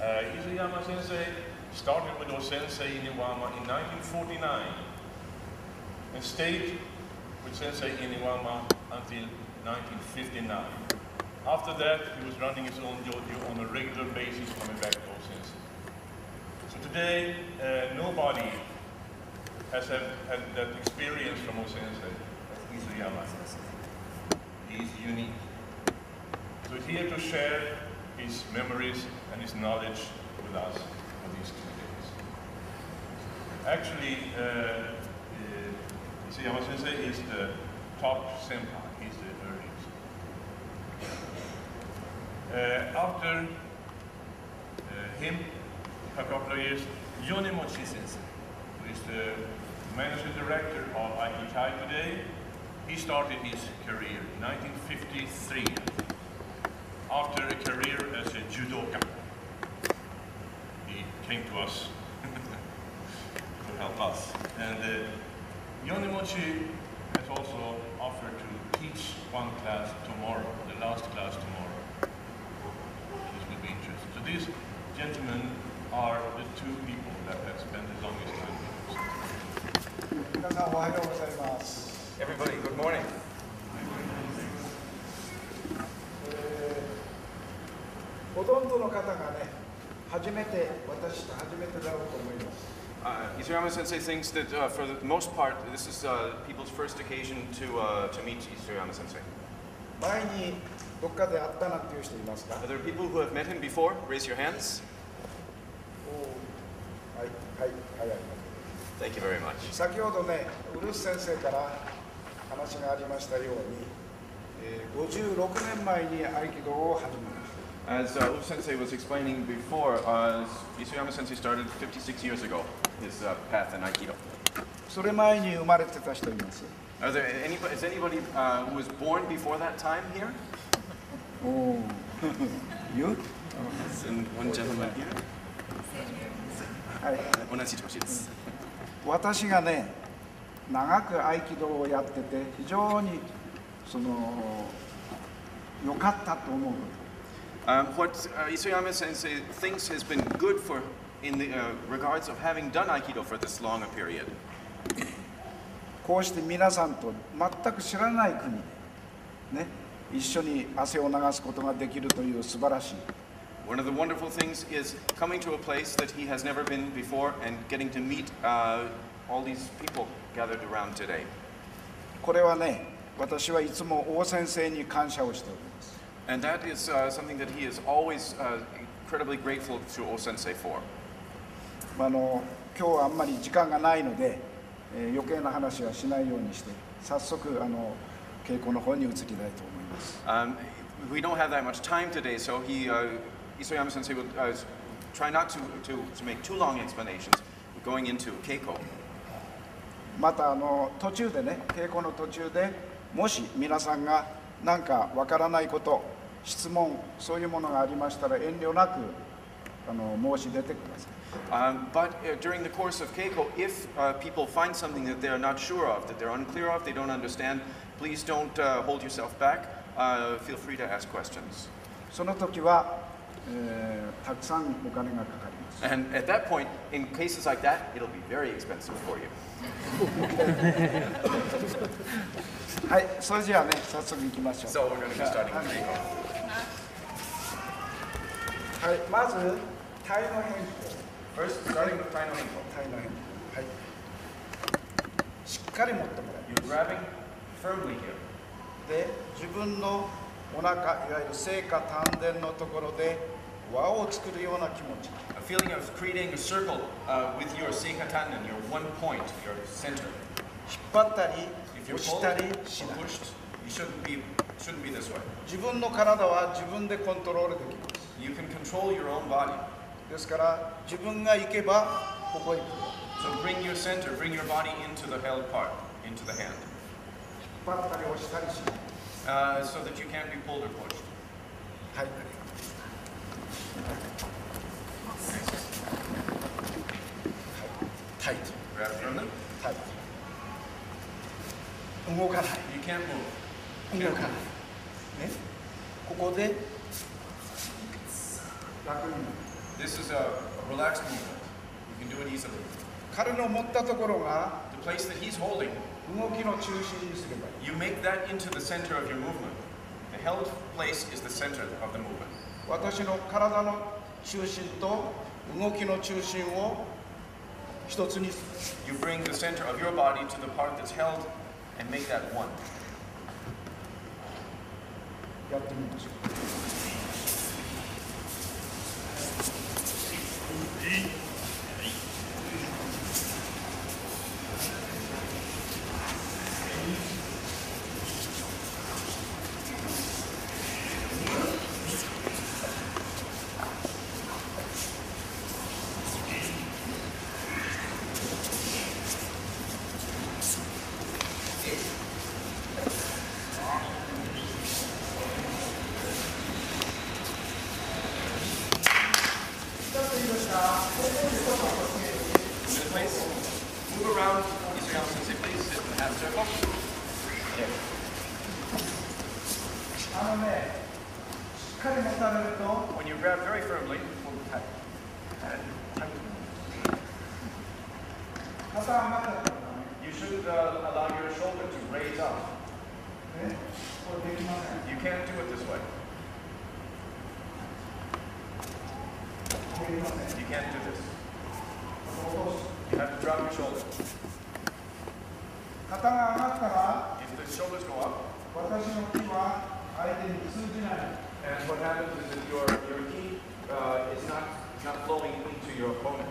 Uh, Isayama Sensei started with O-Sensei in Iwama in 1949 and stayed with Sensei in Iwama until 1959. After that, he was running his own dojo on a regular basis coming back to O-Sensei. So today, uh, nobody has had, had that experience from O-Sensei Isayama Sensei. He's unique. So he's here to share his memories and his knowledge with us for these two days. Actually, uh, uh, Isayama Sensei is the top senpai. He's the earliest. Uh, after uh, him, a couple of years, Yonemochi Sensei, who is the managing director of Aikikai today, he started his career in 1953 after a career as a judoka, he came to us, to help us. And uh, Yonimochi has also offered to teach one class tomorrow, the last class tomorrow. This will be interesting. So these gentlemen are the two people that have spent the longest time Everybody, good morning. Good morning. ほとんどの方がね、初めて、私と初めてだろうと思います。Uh, Isayama Sensei thinks that uh, for the most part, this is uh, people's first occasion to, uh, to meet Isayama Sensei. 前にどっかで会ったなんていう人いますか Are there people who have met him before? Raise your hands. はい、はい、はい、あります Thank you very much. 先ほどね、ウルス先生から話がありましたように、えー56年前に合気道を始めました。As uh, Wu Sensei was explaining before, uh, Isayama Sensei started 56 years ago his uh, path in Aikido. それ前に生まれてた人います。Are there anybody, is anybody uh, who was born before that time here? おお。You? And one gentleman here. はい。同じ年です。私がね長く合気道をやってて非常にその良かったと思う Um, what uh, Isayama Sensei thinks has been good for in the uh, regards of having done Aikido for this long a period こうして皆さんと全く知らない国でね一緒に汗を流すことができるという素晴らしい One of the wonderful things is coming to a place that he has never been before and getting to meet uh, all these people gathered around today. これはね私はいつも王先生に感謝をしております And that is uh, something that he is always uh, incredibly grateful to O Sensei for. まああの今日はあんまり時間がないので、えー余計な話はしないようにして早速あの稽古の方に移りたいと思います Um, we don't have that much time today, so he, uh, Isayama Sensei will uh, try not to, to, to make too long explanations going into Keiko. またあの途中でね稽古の途中でもし皆さんが 何かわからないこと質問そういうものがありましたら遠慮なくあの申し出てください Um, but uh, during the course of Keiko, if uh, people find something that they're not sure of, that they're unclear of, they don't understand, please don't uh, hold yourself back. Uh, feel free to ask questions. その時は、えーたくさんお金がかかります And at that point, in cases like that, it'll be very expensive for you. はい、それじゃあね、早速行きましょう。はい、まず、体の変更。First, 体の変更。体の変更。はい。しっかり持ってもら。で、自分のお腹、いわゆる聖火丹田のところで、輪を作るような気持ち。feeling of creating a circle uh, with your seikatan and your one point, your center. 引っ張ったり If you're 押し pulled た or りしない pushed, you shouldn't be shouldn't be this way. 自分の体は自分でコントロールできます You can control your own body. ですから自分が行けばここ行く So bring your center, bring your body into the held part, into the hand, 引っ張ったり押したりしない uh, so that you can't be pulled or pushed. はい タイト Grab firmly. タイト動かない You can't move. 動かないねここで楽に This is a, a relaxed movement. You can do it easily. 彼の持ったところが The place that he's holding, 動きの中心にすればいい you make that into the center of your movement. The held place is the center of the movement. 私の体の中心と動きの中心を一つにする You bring the center of your body to the part that's held and make that one. やってみましょう Place. Move around. Isayama sensei, please. Sit in the half circle. あのねしっかり持たれると When you grab very firmly, 肩上がったらダ you shouldn't uh, allow your shoulder to raise up. メねこれできません You can't do it this way. できません You can't do this. 落とす You have to drop your shoulder. 肩が上がったら If the shoulders go up, 私の気は相手に通じない and what happens is that your, your ki uh, is not, not flowing into your opponent.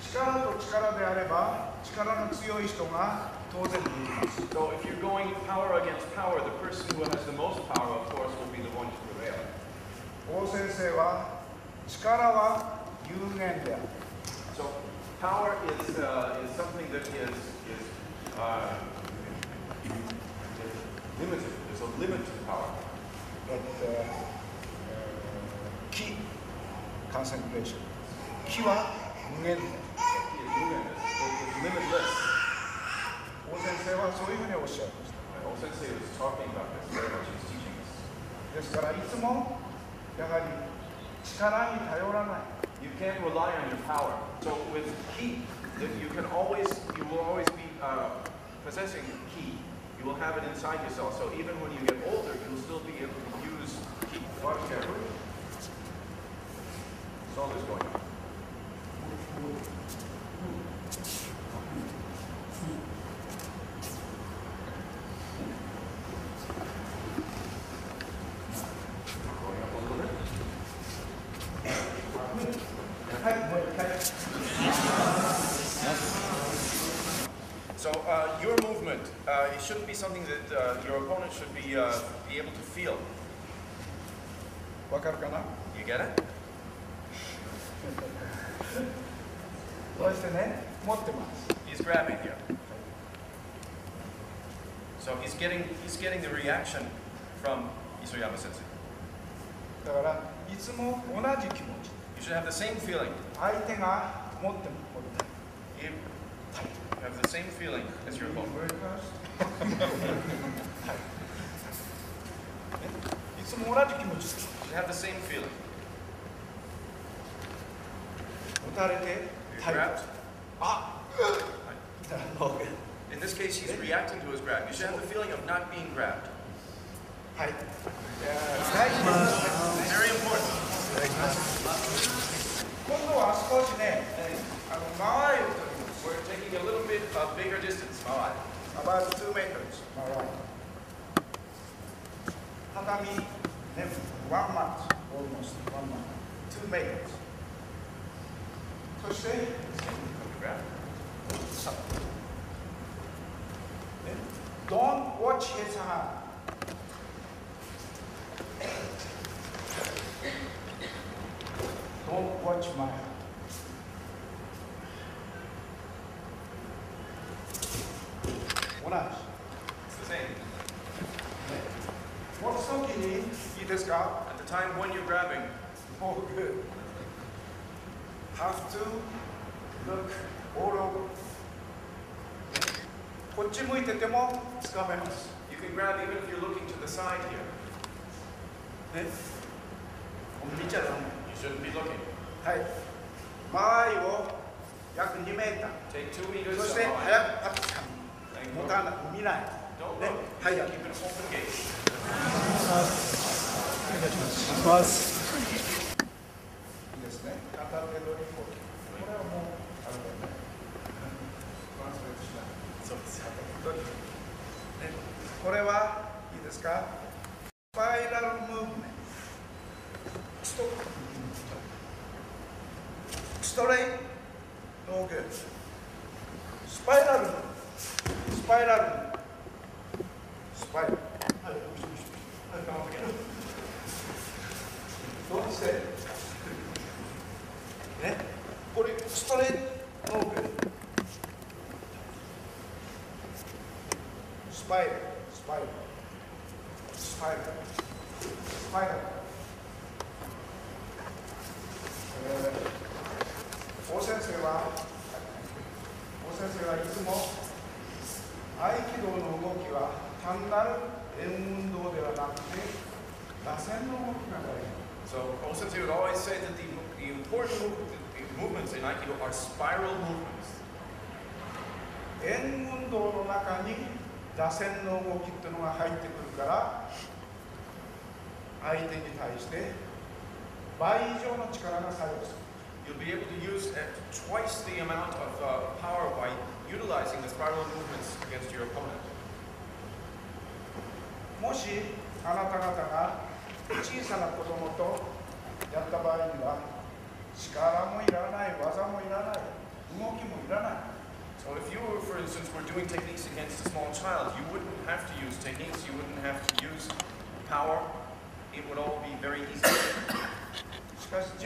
力と力であれば力の強い人が当然できます So if you're going power against power, the person who has the most power, of course, will be the one to prevail. 王先生は力は有限である So power is, uh, is something that is, is uh, limited. There's a limit to power. えっと、えー気カンセントレーション気は無限で Ki is limitless. It is limitless. 王先生はそういうふうにおっしゃいまし And O Sensei was talking about this very much. He's teaching us. たですからいつもやはり力に頼らない You can't rely on your power. So with that you can always, you will always be uh, possessing ki. You will have it inside yourself. So even when you get older, you'll still be able to use ki. Watch carefully. Shoulders going up. something that uh, your opponent should be, uh, be able to feel. わかるかな You get it? そしてね持ってます He's grabbing here. So he's getting, he's getting the reaction from Isoyama sensei. だからいつも同じ気持ち You should have the same feeling. 相手が持っても持って You have the same feeling as your opponent. いつも同じ気持ちです You should have the same feeling. 打たれて You're 対 grabbed. あ In this case, he's reacting to his grab. You should have the feeling of not being grabbed. はい大事です Very important. At the time when you're grabbing, Oh, good. Have to look all over. こっち向いててもつかめます。 you can grab even if you're looking to the side here. ね。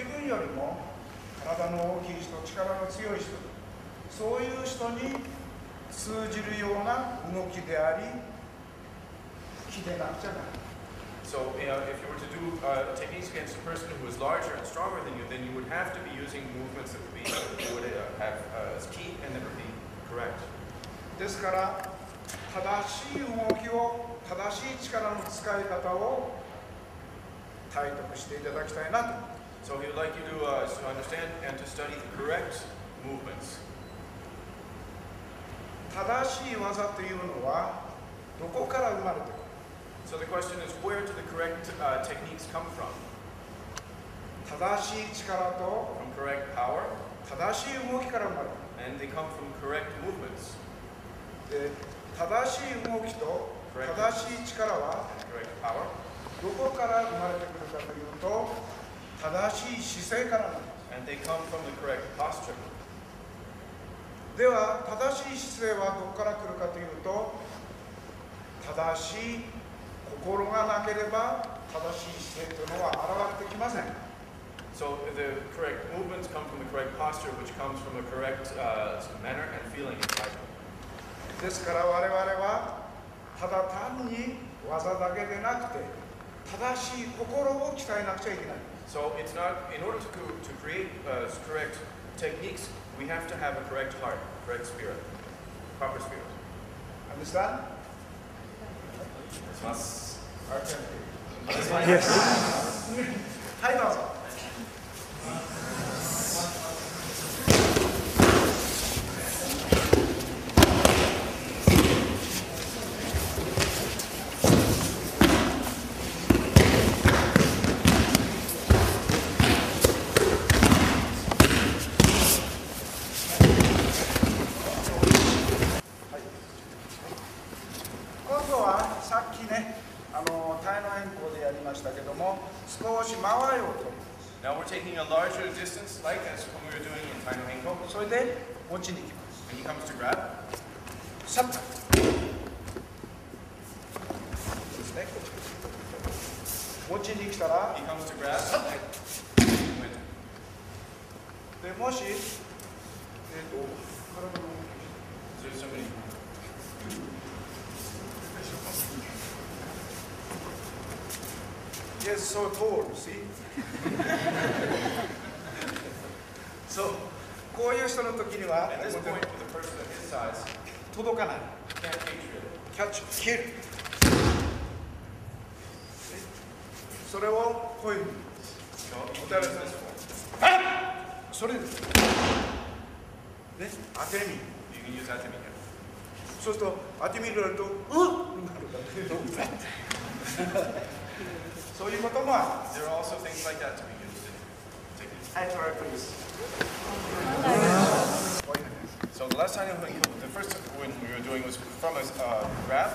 自分よりも体の大きい人力の強い人そういう人に通じるような動きであり気でなくちゃならない So uh, if you were to do uh, techniques against a person who is larger and stronger than you, then you would have to be using movements that would be would uh, have uh, as key and that would be correct. ですから正しい動きを正しい力の使い方を体得していただきたいなと So he would like you to, uh, to understand and to study the correct movements. 正しい技というのはどこから生まれてくる So the question is, where do the correct uh, techniques come from? 正しい力と From correct power, 正しい動きから生まれて and they come from correct movements. くるで正しい動きと正しい力は Correct power. どこから生まれてくるかというと 正しい姿勢からなんです And they come from the correct posture. では正しい姿勢はどこから来るかというと正しい心がなければ正しい姿勢というのは現れてきません So the correct movements come from the correct posture, which comes from the correct uh, manner and feeling inside. ですから我々はただ単に技だけでなくて正しい心を鍛えなくちゃいけない So it's not, in order to, co- to create uh, correct techniques, we have to have a correct heart, correct spirit, proper spirit. Understand? Yes. Yes. はい で持ちに行きます。 When he comes to grab, さっと。ですね。持ちに来たら he、comes to grab. でもし、えっ、と、体の動き So there's somebody. Yes, so tall, see? そう、 こういう人の時には届かない。キャッチ、切る。それをこういうふうに。それです。ね、当てみ。そうすると、当てみるとうっなるか そういうこともある。はいトライプリーズ So the last time, we- the first one we were doing was from a uh, grab.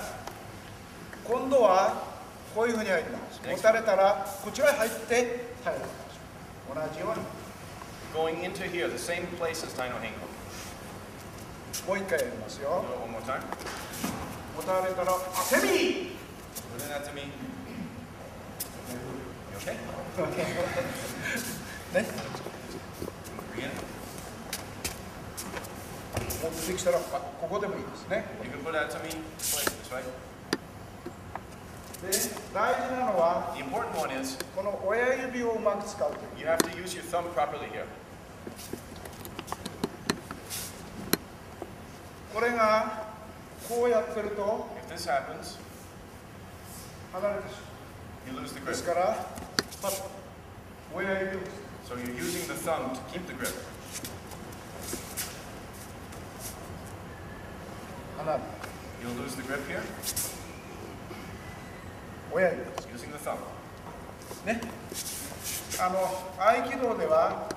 今度はこういうふうに入ります持たれたらこちらへ入って入る同じように Going into here, the same place as Taino Henko. もう一回やりますよ one more time. 持たれたら当て身 Put that to me. You okay? ね.持ってきたらあここでもいいですね.で大事なのは The important one is この親指をうまく使うという you have to use your thumb properly here. これがこうやってると If this happens, 離れてし you lose the まうです grip. から親指を So you're using the thumb to keep the grip. 離れ You'll lose the grip here 親指です using the thumb. ねあの合気道では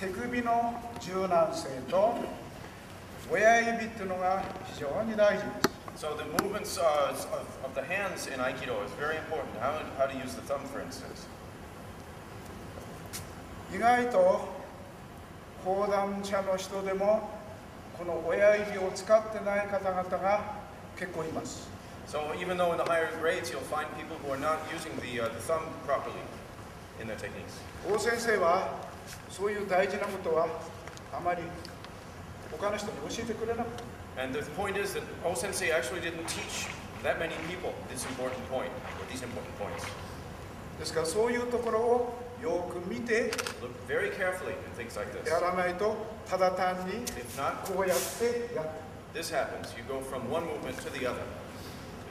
手首の柔軟性と親指っていうのが非常に大事です So the movements uh, of, of the hands in Aikido is very important. How, how to use the thumb, for instance. 意外と講談者の人でもこの親指を使ってない方々が結構います So even though in the higher grades you'll find people who are not using the, uh, the thumb properly in their techniques. 大先生はそういう大事なことはあまり他の人に教えてくれなかった And the point is that O Sensei actually didn't teach that many people this important point, or these important points. ですからそういうところをよく見て Look very carefully at things like this. やらないとただ単に If not, こうやってやって this happens. You go from one movement to the other.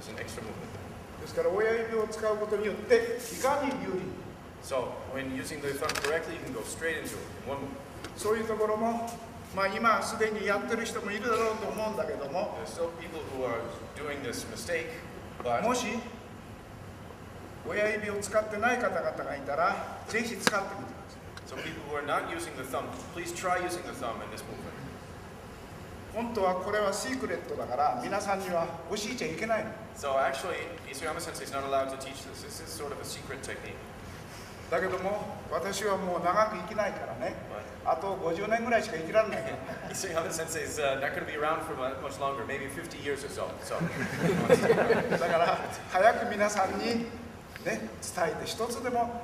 There's an extra movement. ですから親指を使うことによっていかに有利に So when using the thumb correctly, you can go straight into it in one movement. そういうところもまあ今すでにやってる人もいるだろうと思うんだけども There's still people who are doing this mistake, but もし親指を使ってない方々がいたら、ぜひ使ってみてください。本当はこれはシークレットだから、皆さんには教えちゃいけないの。So、actually, だけども、私はもう長く生きないからね。あと50年ぐらいしか生きられないから。伊勢山先生は、だから、早く皆さんに。ね伝えて一つでも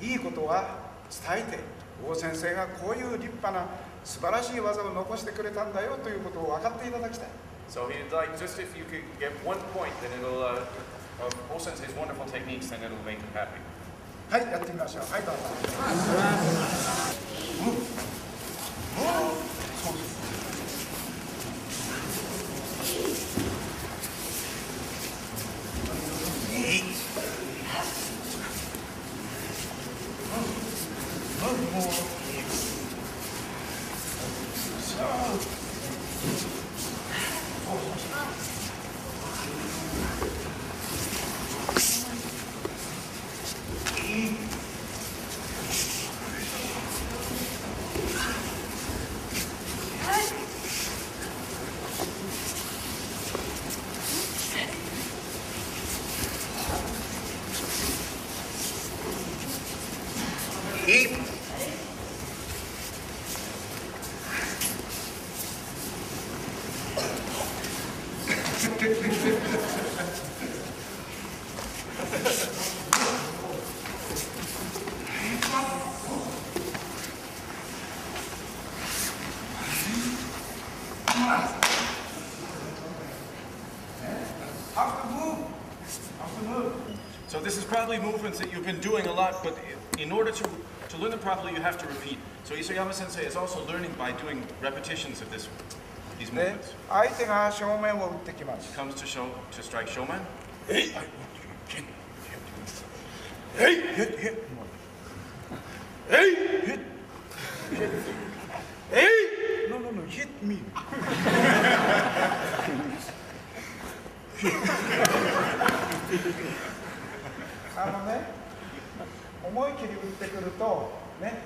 いいことは伝えて王先生がこういう立派な素晴らしい技を残してくれたんだよということを分かっていただきたい So he'd like just if you could get one point, then it'll uh, of O Sensei's wonderful techniques, then it'll make him happy. はいやってみましょうはいどうぞアッ more. this is probably movements that you've been doing a lot, but i- in order to, to learn them properly, you have to repeat. So Isayama Sensei is also learning by doing repetitions of this, these で movements. 相手が正面を打ってきます Comes to show to strike Shoman. えいへっへっえいへっへっ えい No, no, no, hit me. あのね、思い切り打ってくると、ね、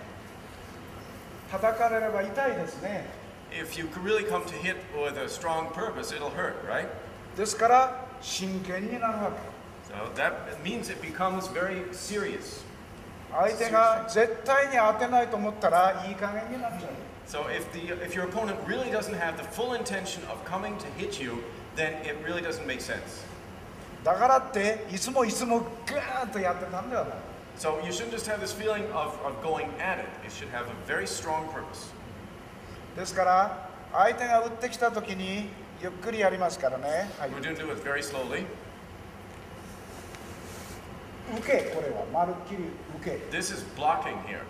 叩かれれば痛いですね。If you really come to hit with a strong purpose, it'll hurt, right? ですから、真剣になるわけ。So that means it becomes very serious. 相手が絶対に当てないと思ったらいい加減になっちゃう。So if the if your opponent really doesn't have the full intention of coming to hit you, then it really doesn't make sense. だからっていつもいつもガーンとやってたんではない。So you shouldn't just have this feeling of, of going at it. It should have a very strong purpose. ですから相手が打ってきた時にゆっくりやりますからね。はい、We're going to do it very slowly. 受けこれはまるっきり受け。This is blocking here.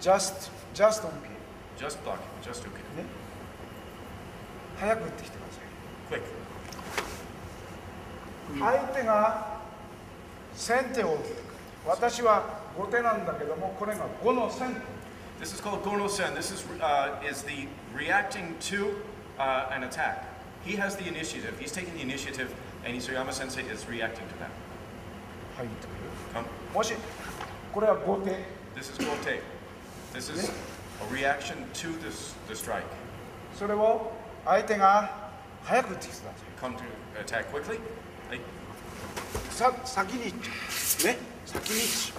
just just 受け。Just blocking. Just okay. ね。早く打ってきてください。Quick. 相手が先手を打ってくる。私は後手なんだけどもこれが5の先手。This is called gono-sen. This is uh, is the reacting to uh, an attack. He has the initiative. He's taking the initiative, and Isayama Sensei is reacting to that. はい、打ってくる。Come. もしこれは後手。This is gote. This is a reaction to this the strike. それを相手が早く打ってきてください。Come to attack quickly. Like, さ先にね先に。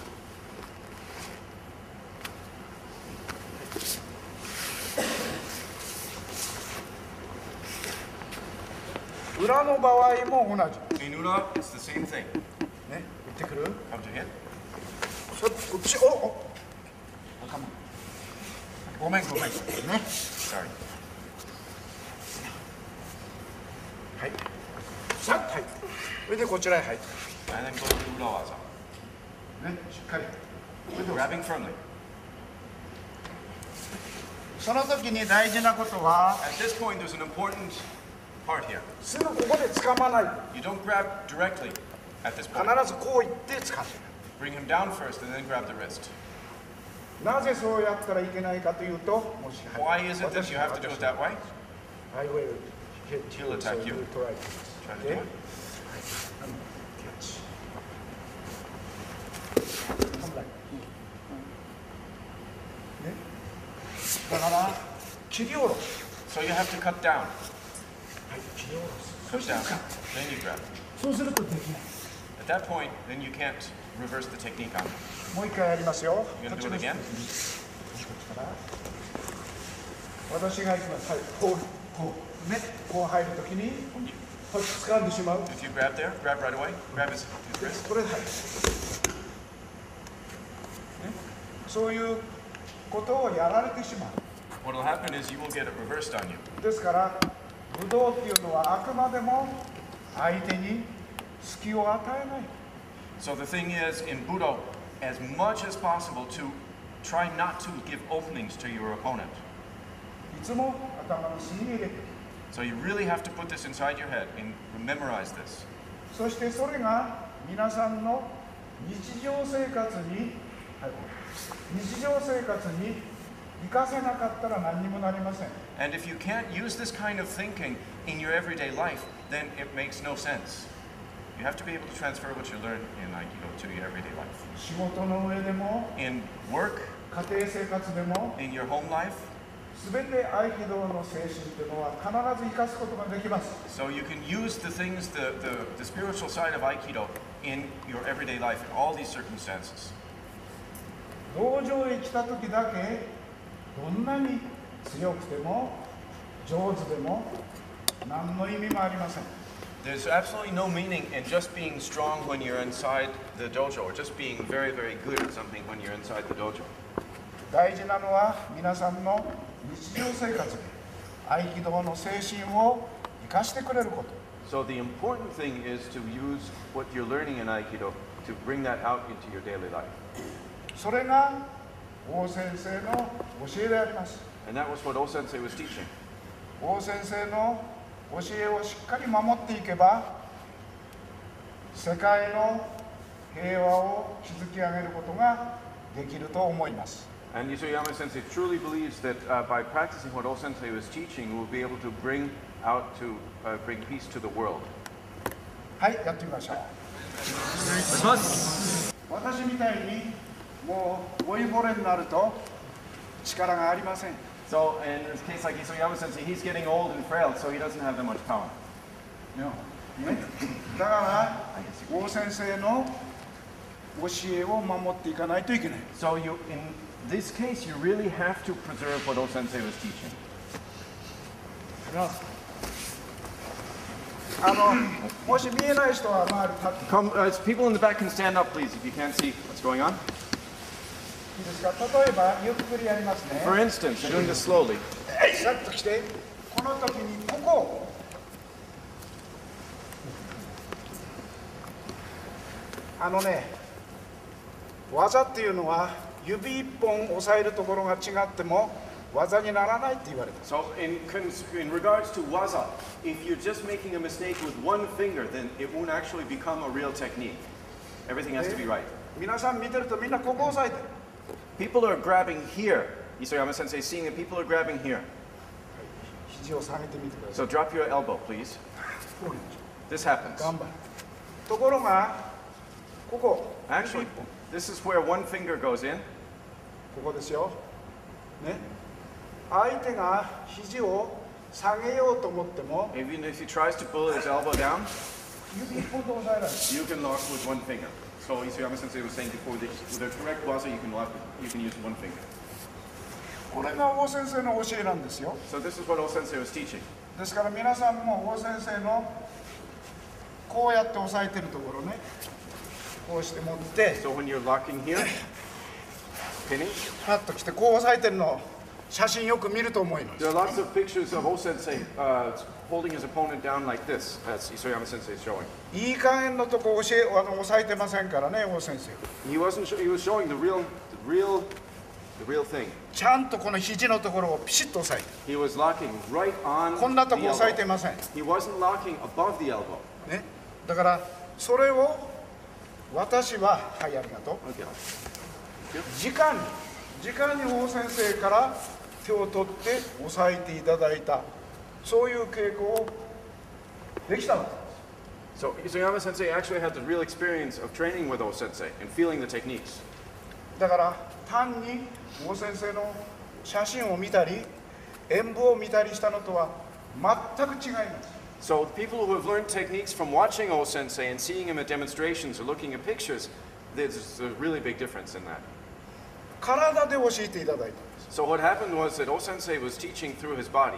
裏の場合も同じ。In it's the same thing. ね打ってくる？Come to. そこっちおお。ごめんごめん。ね。Sorry. はい。さあはいそれでこちらへ入って And then go to Urawaza. ねしっかり Grabbing firmly. その時に大事なことは At this point, there's an important part here. すぐここで掴まない You don't grab directly at this 必 point. ずこう言って掴んで Bring him down first and then grab the wrist. なぜそうやったらいけないかというと、もし Why is it that you have to do it that way? I will hit He'll attack so you. try to- do it. Come back. ねだから、切り下ろす。 So you have to cut down. はい、切り下ろす。そ Cut して down. 掴む Then you grab. そうするとできない。 At that point, then you can't reverse the technique on him. もう一回やりますよ。 You こ gonna っち do の it again? こっちから私が行きます。はい、こう、こう、ね、こう入るときに、こっち掴んでしまう。 If you grab there, grab right away. Grab his, his wrist. これで入る、ね、 そういうことをやられてしまう What will happen is you will get it reversed on you. ですから武道っていうのはあくまでも相手に隙を与えない So the thing is, in Budo, as much as possible to try not to give openings to your opponent. いつも頭の隅に入れて So you really have to put this inside your head and memorize this. そしてそれが皆さんの日常生活に、はい、日常生活に生かせなかったら何にもなりません And if you can't use this kind of thinking in your everyday life, then it makes no sense. You have to be able to transfer what you learn in Aikido to your everyday life. 仕事の上でも In work, 家庭生活でも in your home life, 全て合気道の精神というのは必ず生かすことができます so you can use the things, the, the, the spiritual side of Aikido in your everyday life in all these circumstances. 道場へ来た時だけどんなに強くても上手でも何の意味もありません There's absolutely no meaning in just being strong when you're inside the dojo or just being very, very good at something when you're inside the dojo. 大事なのは皆さんの日常生活で合気道の精神を生かしてくれること So the important thing is to use what you're learning in Aikido to bring that out into your daily life. それが王先生の教えであります And that was what O Sensei was teaching. 王先生の教えをしっかり守っていけば世界の平和を築き上げることができると思います And Isoyama sensei truly believes that uh, by practicing what O sensei was teaching, we'll be able to bring out to uh, bring peace to the world. はいやってみましょう私みたいにもう老いぼれになると力がありません So in this case, like Isoyama sensei, he's getting old and frail, so he doesn't have that much power. ね、だから王先生の教えを守っていかないといけない So you, in this case, you really have to preserve what O sensei was teaching. あのもし見えない人は周り立って Come, uh, people in the back can stand up, please, if you can't see what's going on. ですか例えばゆっくりやりますね For instance, doing this slowly. さっと来てこの時にここあのね技っていうのは指一本押さえるところが違っても技にならないって言われた So, in, in regards to waza, if you're just making a mistake with one finger, then it won't actually become a real technique. Everything has to be right. 皆さん見てるとみんなここ押さえてる People are grabbing here. Isoyama sensei is seeing that people are grabbing here. 肘を下げてみてください So, drop your elbow, please. This happens. 頑張るところがここ Actually, 指一本 this is where one finger goes in. ここですよ。ね。相手が肘を下げようと思っても、 Even if he tries to pull his elbow down, 指一本で押さえられる。 you can lock with one finger. So, Isoyama sensei was saying before, that with the correct waza, you can lock you can use one finger. これが王先生の教えなんですよ。So, this is what O sensei was teaching. ですから皆さんも王先生のこうやって押さえてるところね、こうして持って、So, when you're locking here, pinning, パッと来てこう押さえてるの写真よく見ると思います。There are lots of pictures of O Sensei uh, holding his opponent down like this, as Isoyama Sensei is showing. いい加減のとこ教えあの押さえてませんからね、王先生。He wasn't. Sh- he was showing the real, the real, the real thing. ちゃんとこの肘のところをピシッと押さえて、He was locking right on こんなと the こ押さえて elbow. ません。He wasn't locking above the elbow. ね、だからそれを私ははいありがとう Okay. 直に直に王先生から手を取って押さえていただいたそういう傾向をできたのです So Isoyama Sensei actually had the real experience of training with O Sensei and feeling the techniques. だから単に王先生の写真を見たり演舞を見たりしたのとは全く違います So people who have learned techniques from watching O Sensei and seeing him at demonstrations or looking at pictures, there's a really big difference in that. 体で教えていただいた So what happened was that O Sensei was teaching through his body.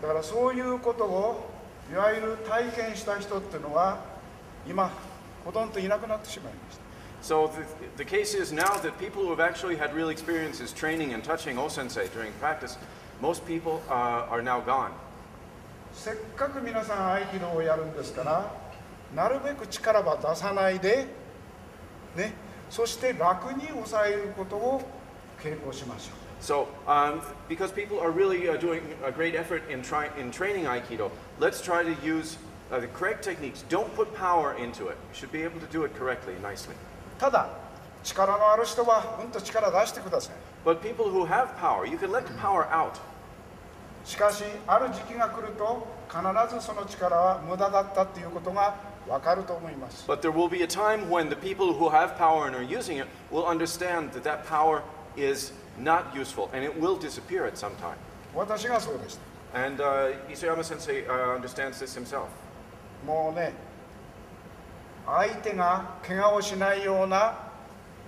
だからそういうことをいわゆる体験した人っていうのは今ほとんどいなくなってしまいました So the, the case is now that people who have actually had real experiences training and touching O Sensei during practice, most people uh, are now gone. せっかく皆さん合気道をやるんですからなるべく力は出さないでねそして楽に抑えることを 稽古しましょ So, um, because people are really uh, doing a great effort in, try, in training Aikido, let's try to use uh, the correct techniques. Don't put power into it. You should be able to do it correctly, nicely. うただ力のある人はうんと力出してください But people who have power, you can let the power out. しかしある時期が来ると必ずその力は無駄だったっていうことがわかると思います But there will be a time when the people who have power and are using it will understand that that power is not useful and it will disappear at some time. 私がそうでした And uh, Isayama sensei uh, understands this himself. もうね相手が怪我をしないような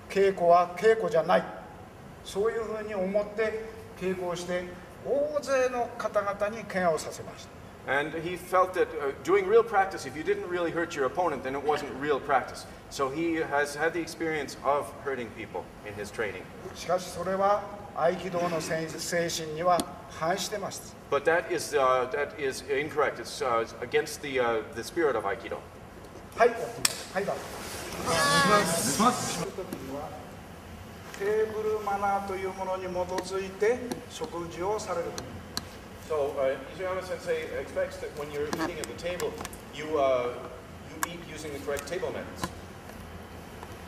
稽古は稽古じゃないそういうふうに思って稽古をして大勢の方々に怪我をさせました And he felt that uh, doing real practice, if you didn't really hurt your opponent, then it wasn't real practice. So he has had the experience of hurting people in his training. しかしそれは合気道の精神には反してます But that is, uh, that is incorrect. It's uh, against the, uh, the spirit of Aikido. はいやってみますはいどうぞテーブルマナーというものに基づいて食事をされる So uh, Isayama sensei expects that when you're eating at the table, you, uh, you eat using the correct table manners.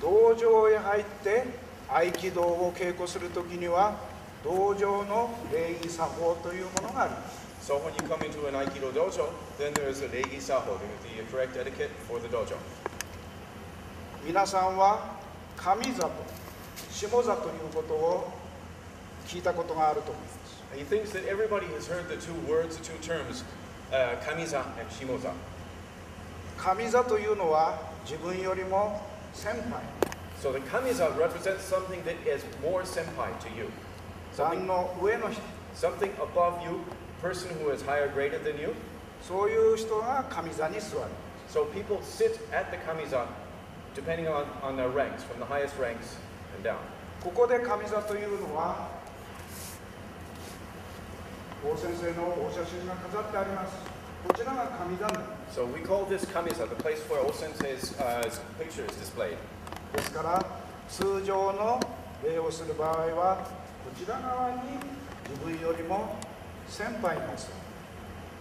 道場へ入って合気道を稽古するときには道場の礼儀作法というものがあります So when you come into an Aikido dojo, then there is a reigi saho, the, correct etiquette for the dojo. 皆さんは上座と下座ということを聞いたことがあると思います he thinks that everybody has heard the two words, the two terms, uh, kamiza and shimoza. 上座というのは自分よりも 先輩 So the kamiza represents something that is more senpai to you, 段 something, の上の人 something above you, person who is higher graded than you. そういう人が上座に座る So people sit at the kamiza depending on, on their ranks, from the highest ranks and down. ここで上座というのは王先生のお写真が飾ってありますこちらが上座になりま So we call this kamiza, the place where O-sensei's uh, picture is displayed. すですから通常の礼をする場合はこちら側に自分よりも先輩が座る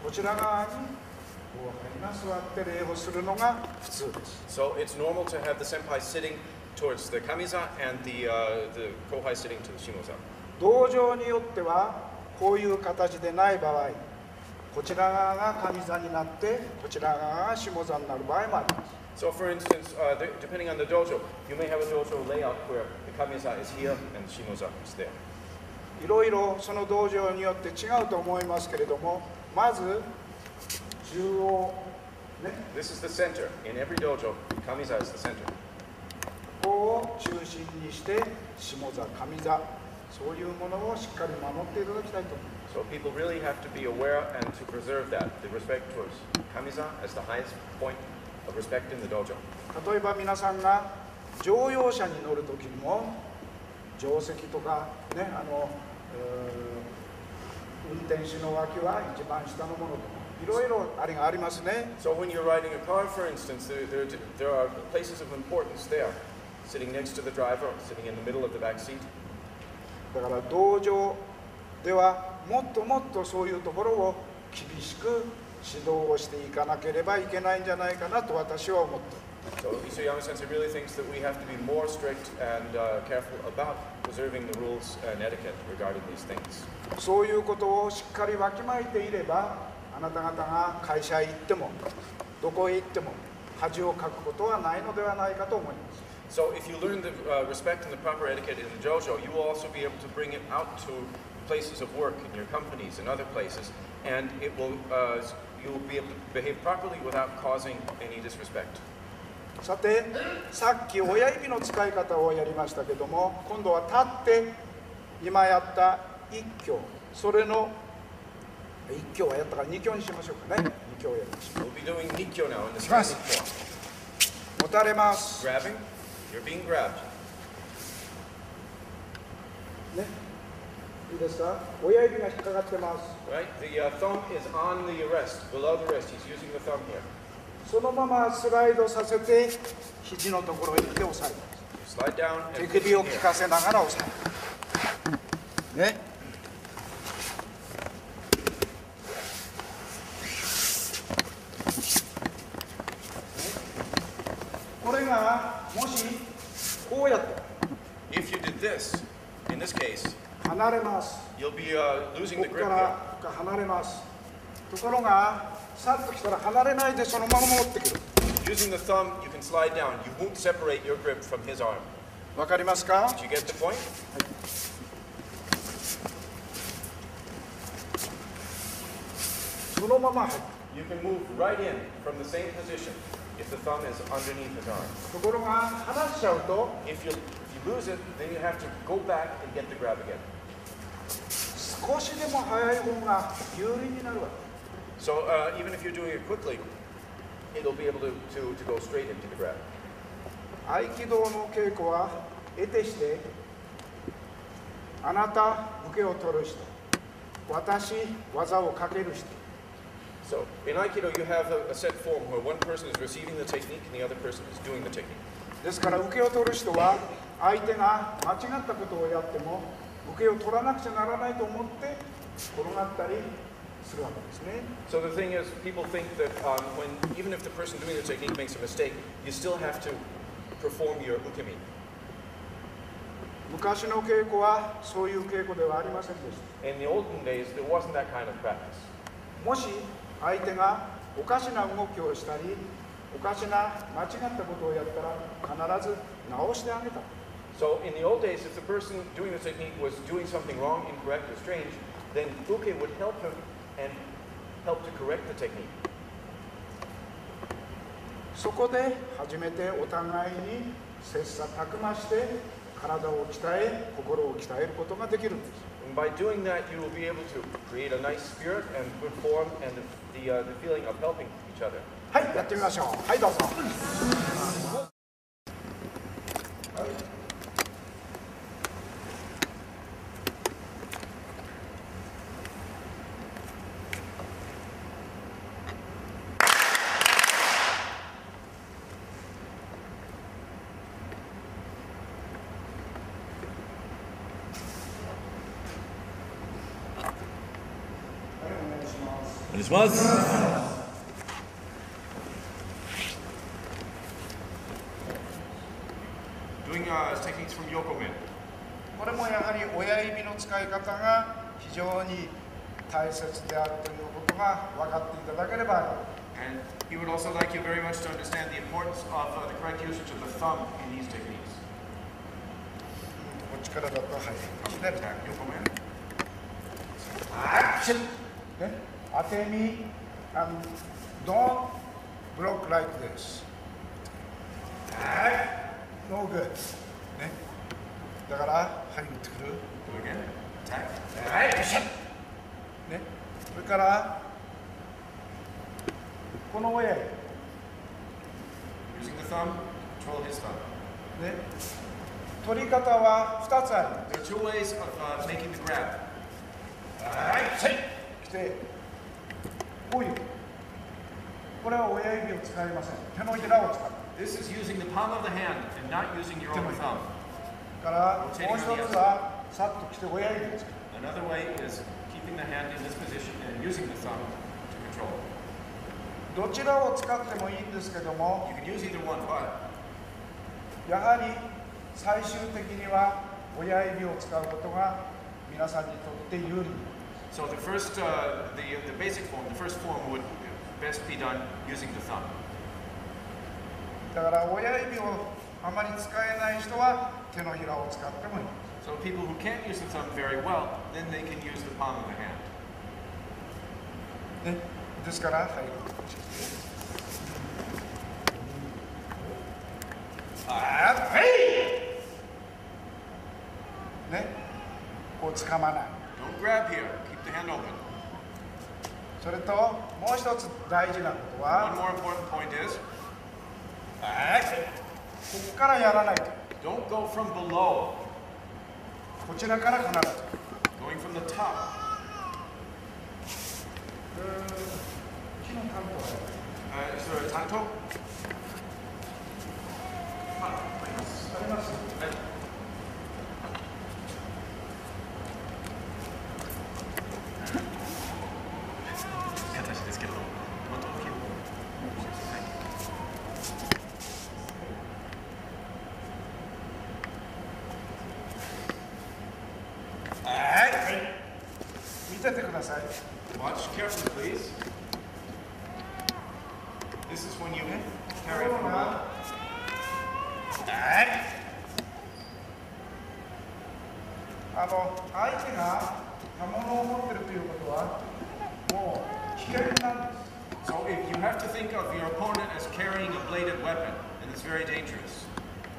こちら側に後輩が座って礼をするのが普通です So it's normal to have the senpai sitting towards the kamiza and the, uh, the kohai sitting to the shimoza. 道場によってはこういう形でない場合こちら側が上座になってこちら側が下座になる場合もあります So for instance, uh, the, depending on the dojo, you may have a dojo layout where the kamiza is here and the shimoza is there. いろいろその道場によって違うと思いますけれどもまず中央ね This is the center. In every dojo, kamiza is the center. ここを中心にして下座上座そういうものをしっかり守っていただきたいと思います So people really have to be aware and to preserve that, the respect towards kamiza as the highest point of respect in the dojo. 例えば皆さんが乗用車に乗る時にも定石とかねあの運転手の脇は一番下のものとかいろいろあれがありますね So when you're riding a car, for instance, there, there, there are places of importance there. Sitting next to the driver, sitting in the middle of the back seat. だから道場ではもっともっとそういうところを厳しく指導をしていかなければいけないんじゃないかなと私は思っています So Isayama Sensei really thinks that we have to be more strict and uh, careful about preserving the rules and etiquette regarding these things. そういうことをしっかりわきまえていればあなた方が会社へ行ってもどこへ行っても恥をかくことはないのではないかと思います So if you learn the uh, respect and the proper etiquette in the dojo, you will also be able to bring it out to places of work in your companies and other places, and it will uh, you will be able to behave properly without causing any disrespect. さてさっき親指の使い方をやりましたけども今度は立って今やった一挙それの一挙はやったから二挙にしましょうかね二挙をやりましょ We'll be doing nikkyo now in the standing form. う持たれます Grabbing, you're being grabbed. ね親指が引っかかってます。そのままスライドさせて、肘のところへ行っ押さえます。手首を効かせながら押さえます。ね 離れます you'll be uh, こ losing こ the か grip here. ら離れますところがさっと来たら離れないでそのまま持ってくる Using the thumb, you can slide down. You won't separate your grip from his arm. わかりますか Did you get the point? そのまま入る You can move right in from the same position if the thumb is underneath his arm. ところが離しちゃうと If you if you lose it, then you have to go back and get the grab again. 少しでも早い方が有利になるわけ So uh, even if you're doing it quickly, it'll be able to, to, to go straight into the grab. 合気道の稽古は得てしてあなた受けを取る人私技をかける人 So in Aikido, you have a, a set form where one person is receiving the technique and the other person is doing the technique. ですから受けを取る人は相手が間違ったことをやっても受けを取らなくちゃならないと思って転がったりするわけですね So the thing is, people think that um, when even if the person doing the technique makes a mistake, you still have to perform your ukemi. 昔の稽古はそういう稽古ではありませんでした In the olden days, there wasn't that kind of practice. もし相手がおかしな動きをしたりおかしな間違ったことをやったら必ず直してあげた So in the old days, if the person doing the technique was doing something wrong, incorrect, or strange, then Uke would help him and help to correct the technique. そこで初めてお互いに切磋琢磨して体を鍛え心を鍛えることができるんです And by doing that, you will be able to create a nice spirit and good form and the, the, uh, the feeling of helping each other. はいやってみましょうはいどうぞお 願いします。Doing uh, techniques from Yokomen. これもやはり親指の使い方が非常に大切であるということが分かっていただければ And he would also like you very much to understand the importance of uh, the correct usage of the thumb in these techniques. こっちからだとはい左 Attack Yokomen. ね、当て身 and don't block like this はい no good ねだからはい打ってくる.はいよっしゃねそれからこの親指 Using the thumb, control his thumb. ね取り方は2つあります There are two ways of uh, making the grab. はい来て、こういう。これは親指を使いません。手のひらを使う。This is using the palm of the hand and not using your own thumb. から、もう一つは、さっと来て親指を使う。Another way is keeping the hand in this position and using the thumb to control. どちらを使ってもいいんですけども、You can use either one, but やはり最終的には親指を使うことが皆さんにとって有利。so the first, uh, the the basic form, the first form would best be done using the thumb. だから親指をあまり使えない人は手のひらを使ってもいい。 So people who can't use the thumb very well, then they can use the palm of the hand. ね、ですから、はい。あーはいね、こう掴まない。 Don't grab here. それと、もう一つ大事なこと One は、more important point is はいここからやらないと。don't go from below, こちらから必ず。going from the top. Uh, is there a tanto? あります。形 have to think of your opponent as carrying a bladed weapon, and it's very dangerous.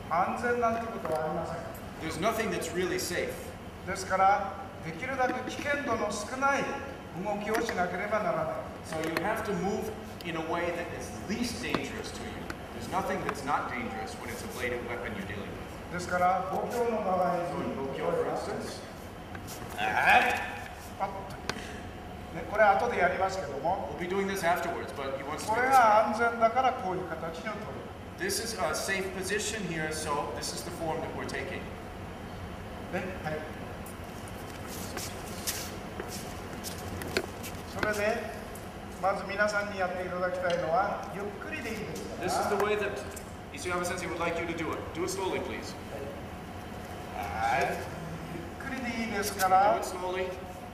安全なんてことはありません。 There's nothing that's really safe. ですからできるだけ危険度の少ない動きをしなければならない。 So you have to move in a way that is least dangerous to you. There's nothing that's not dangerous when it's a bladed weapon you're dealing with. ですから五教の場合 So に in Bokyo, for instance, パッと、 ね、これ後でやりますけども we'll be doing this afterwards, but he wants to こ make れ this が安全だからこういう形に取る。This is a safe position here, so this is the form that we're taking. ね、はい。それで、まず皆さんにやっていただきたいのは、ゆっくりでいいですか This is ら。the way that Isuyama Sensei would like you to do it. Do it slowly, please. はい。ですか Do ら it slowly.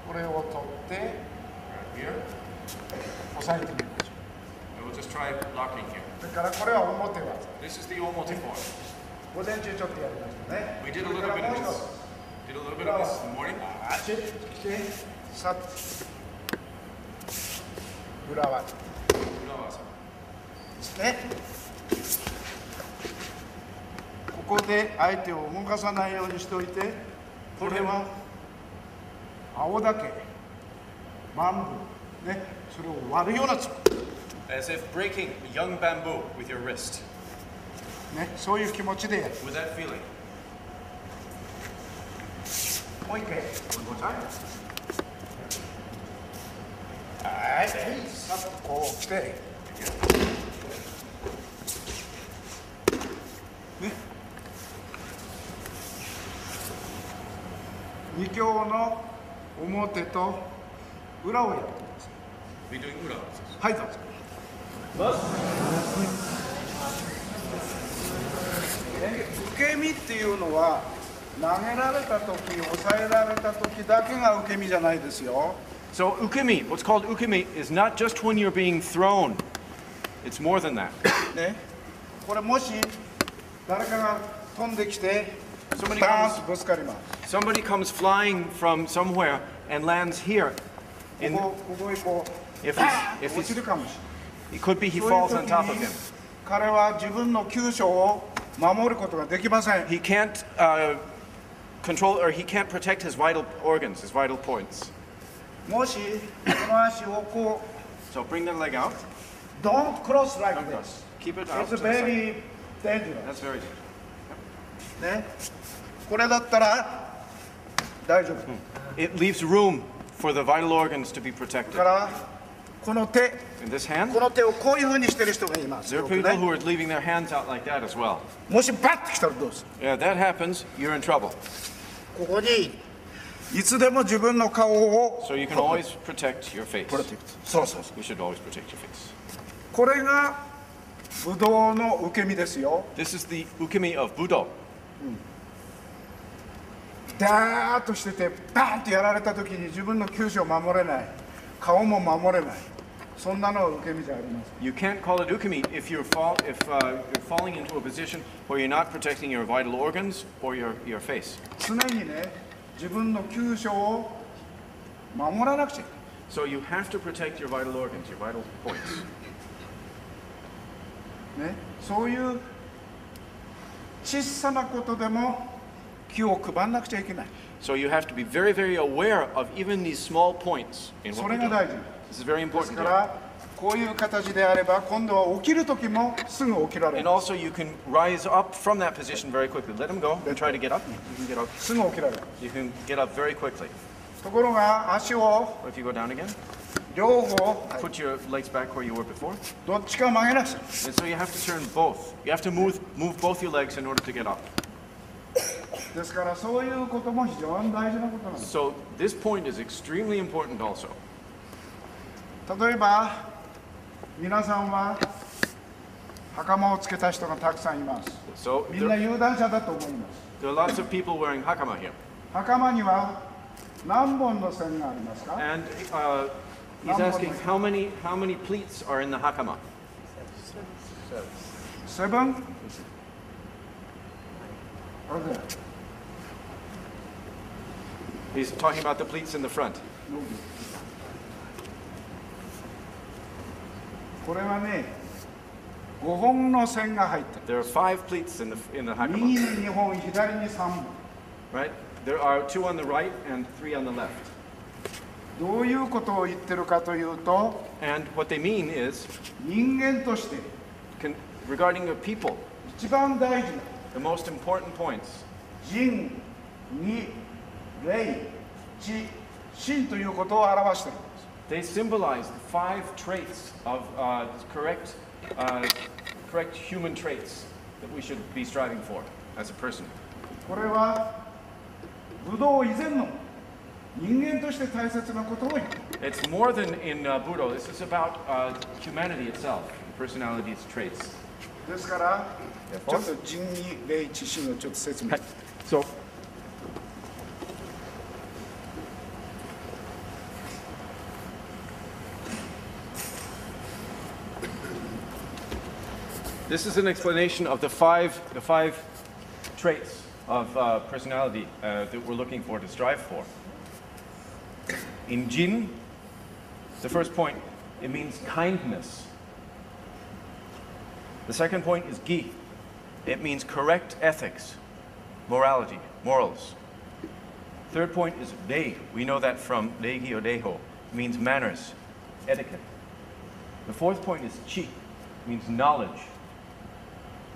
これを取って Here. 押さえてみましょ And we'll just try locking here. うそれからこれは表技 This is the omote form. 午前中ちょっとやりましたね We did a little bit of 一 this. つ Did a little bit of this in the morning. あっちしてさっ裏技 Uravasa. ですねここで相手を動かさないようにしておいてこれは青竹バンブーねそれを割るようなつも As if breaking young bamboo with your wrist. りねそういう気持ちでやる With that feeling. もう一回 One more time. はいさっとこう来てね二強の表と裏をやってくださ We're doing uravasas. いはいどうぞね受け身っていうのは投げられた時抑えられた時だけが受け身じゃないですよ So ukemi, what's called ukemi, is not just when you're being thrown. It's more than that. ねこれもし誰かが飛んできて Somebody バーン comes, とぶつかります somebody comes flying from somewhere and lands here. こ In, こここへこう if バ he's, ーン if と落ち he's, るかもし it could be he れない falls そうい on う top 時 of に him. 彼は自分の急所を守ることができません He can't uh, control or he can't protect his vital organs, his vital points. もしこの足をこ So bring the leg out. う Don't cross like Don't this cross. Keep it out. It's to the side. very dangerous That's very good. ねこれだったら大丈夫 It leaves room for the vital organs to be だ protected. からこの手 In this hand, この手をこういうふうにしてる人がいます there よ are く people ね who are leaving their hands out like that as well. もしバッてきたらどうする Yeah, that happens, you're in trouble. ここにいつでも自分の顔を So you can always protect your face. プロテクトそうそうそう You should always protect your face. これがブドウの受け身ですよ This is the ukemi of Budo. ダーッとしててバーンとやられた時に自分の急所を守れない顔も守れないそんなのは受け身じゃありません You can't call it ukemi if you're, fall, if, uh, you're falling into a position where you're not protecting your vital organs or your, your face. 常にね自分の急所を守らなくちゃ So you have to protect your vital organs, your vital points. ね、そういう小さなことでも気を配らなくちゃいけない So you have to be very, very aware of even these small points in そ what れ we're が doing. 大事 This is very です important. か here. らこういう形であれば今度は起きる時もすぐ起きられ And る also you can rise up from that position very quickly. Let him go and try to get up. You can get up. すぐ起きられる You can get up very quickly. ところが足を Or if you go down again, 両方 put your legs back where you were before. どっちか曲げなくちゃ And so you have to turn both. You have to move move both your legs in order to get up. ですからそういうことも非常に大事なことなんです So this point is extremely important also. 例えば皆さんは袴をつけた人がたくさんいます So みんな there, 有段者だと思います there are lots of people wearing hakama here. 袴には何本の線がありますか And uh, he's asking how many how many pleats are in the hakama? セブン Okay. He's talking about the pleats in the front. これはね5本の線が入ってる There are five pleats in the in the 右 hakama, に2本左に3本 right? There are two on the right and three on the left. どういうことを言ってるかというと And what they mean is, 人間として regarding the people, 一番大事な the most important points 人義霊知心ということを表している They symbolize the five traits of uh, correct, uh, correct human traits that we should be striving for as a person. これは武道以前の人間として大切なことを言っている It's more than in uh, Budo. This is about uh, humanity itself, personalities, traits. ですから this is an explanation of the five, the five traits of uh, personality uh, that we're looking for to strive for. In Jin, the first point, it means kindness. The second point is Gi, It means correct ethics, morality, morals. Third point is Rei. We know that from Reigi or Reiho. It means manners, etiquette. The fourth point is Chi. It means knowledge.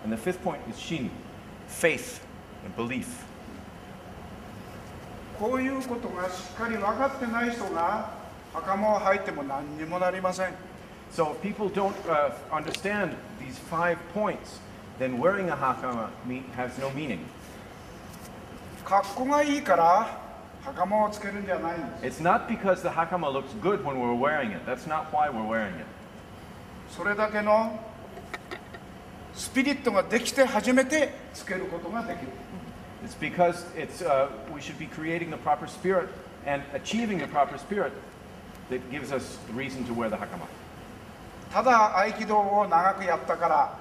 And the fifth point is Shin, faith and belief. こういうことがしっかり分かってない人が袴を履いても何にもなりません So if people don't uh, understand these five points, then wearing a hakama me- has no meaning. 格好がいいから袴をつけるんじゃないんです It's not because the hakama looks good when we're wearing it. That's not why we're wearing it. それだけのスピリットができて初めてつけることができる It's because it's, uh, we should be creating the proper spirit and achieving the proper spirit that gives us the reason to wear the hakama. ただ合気道を長くやったから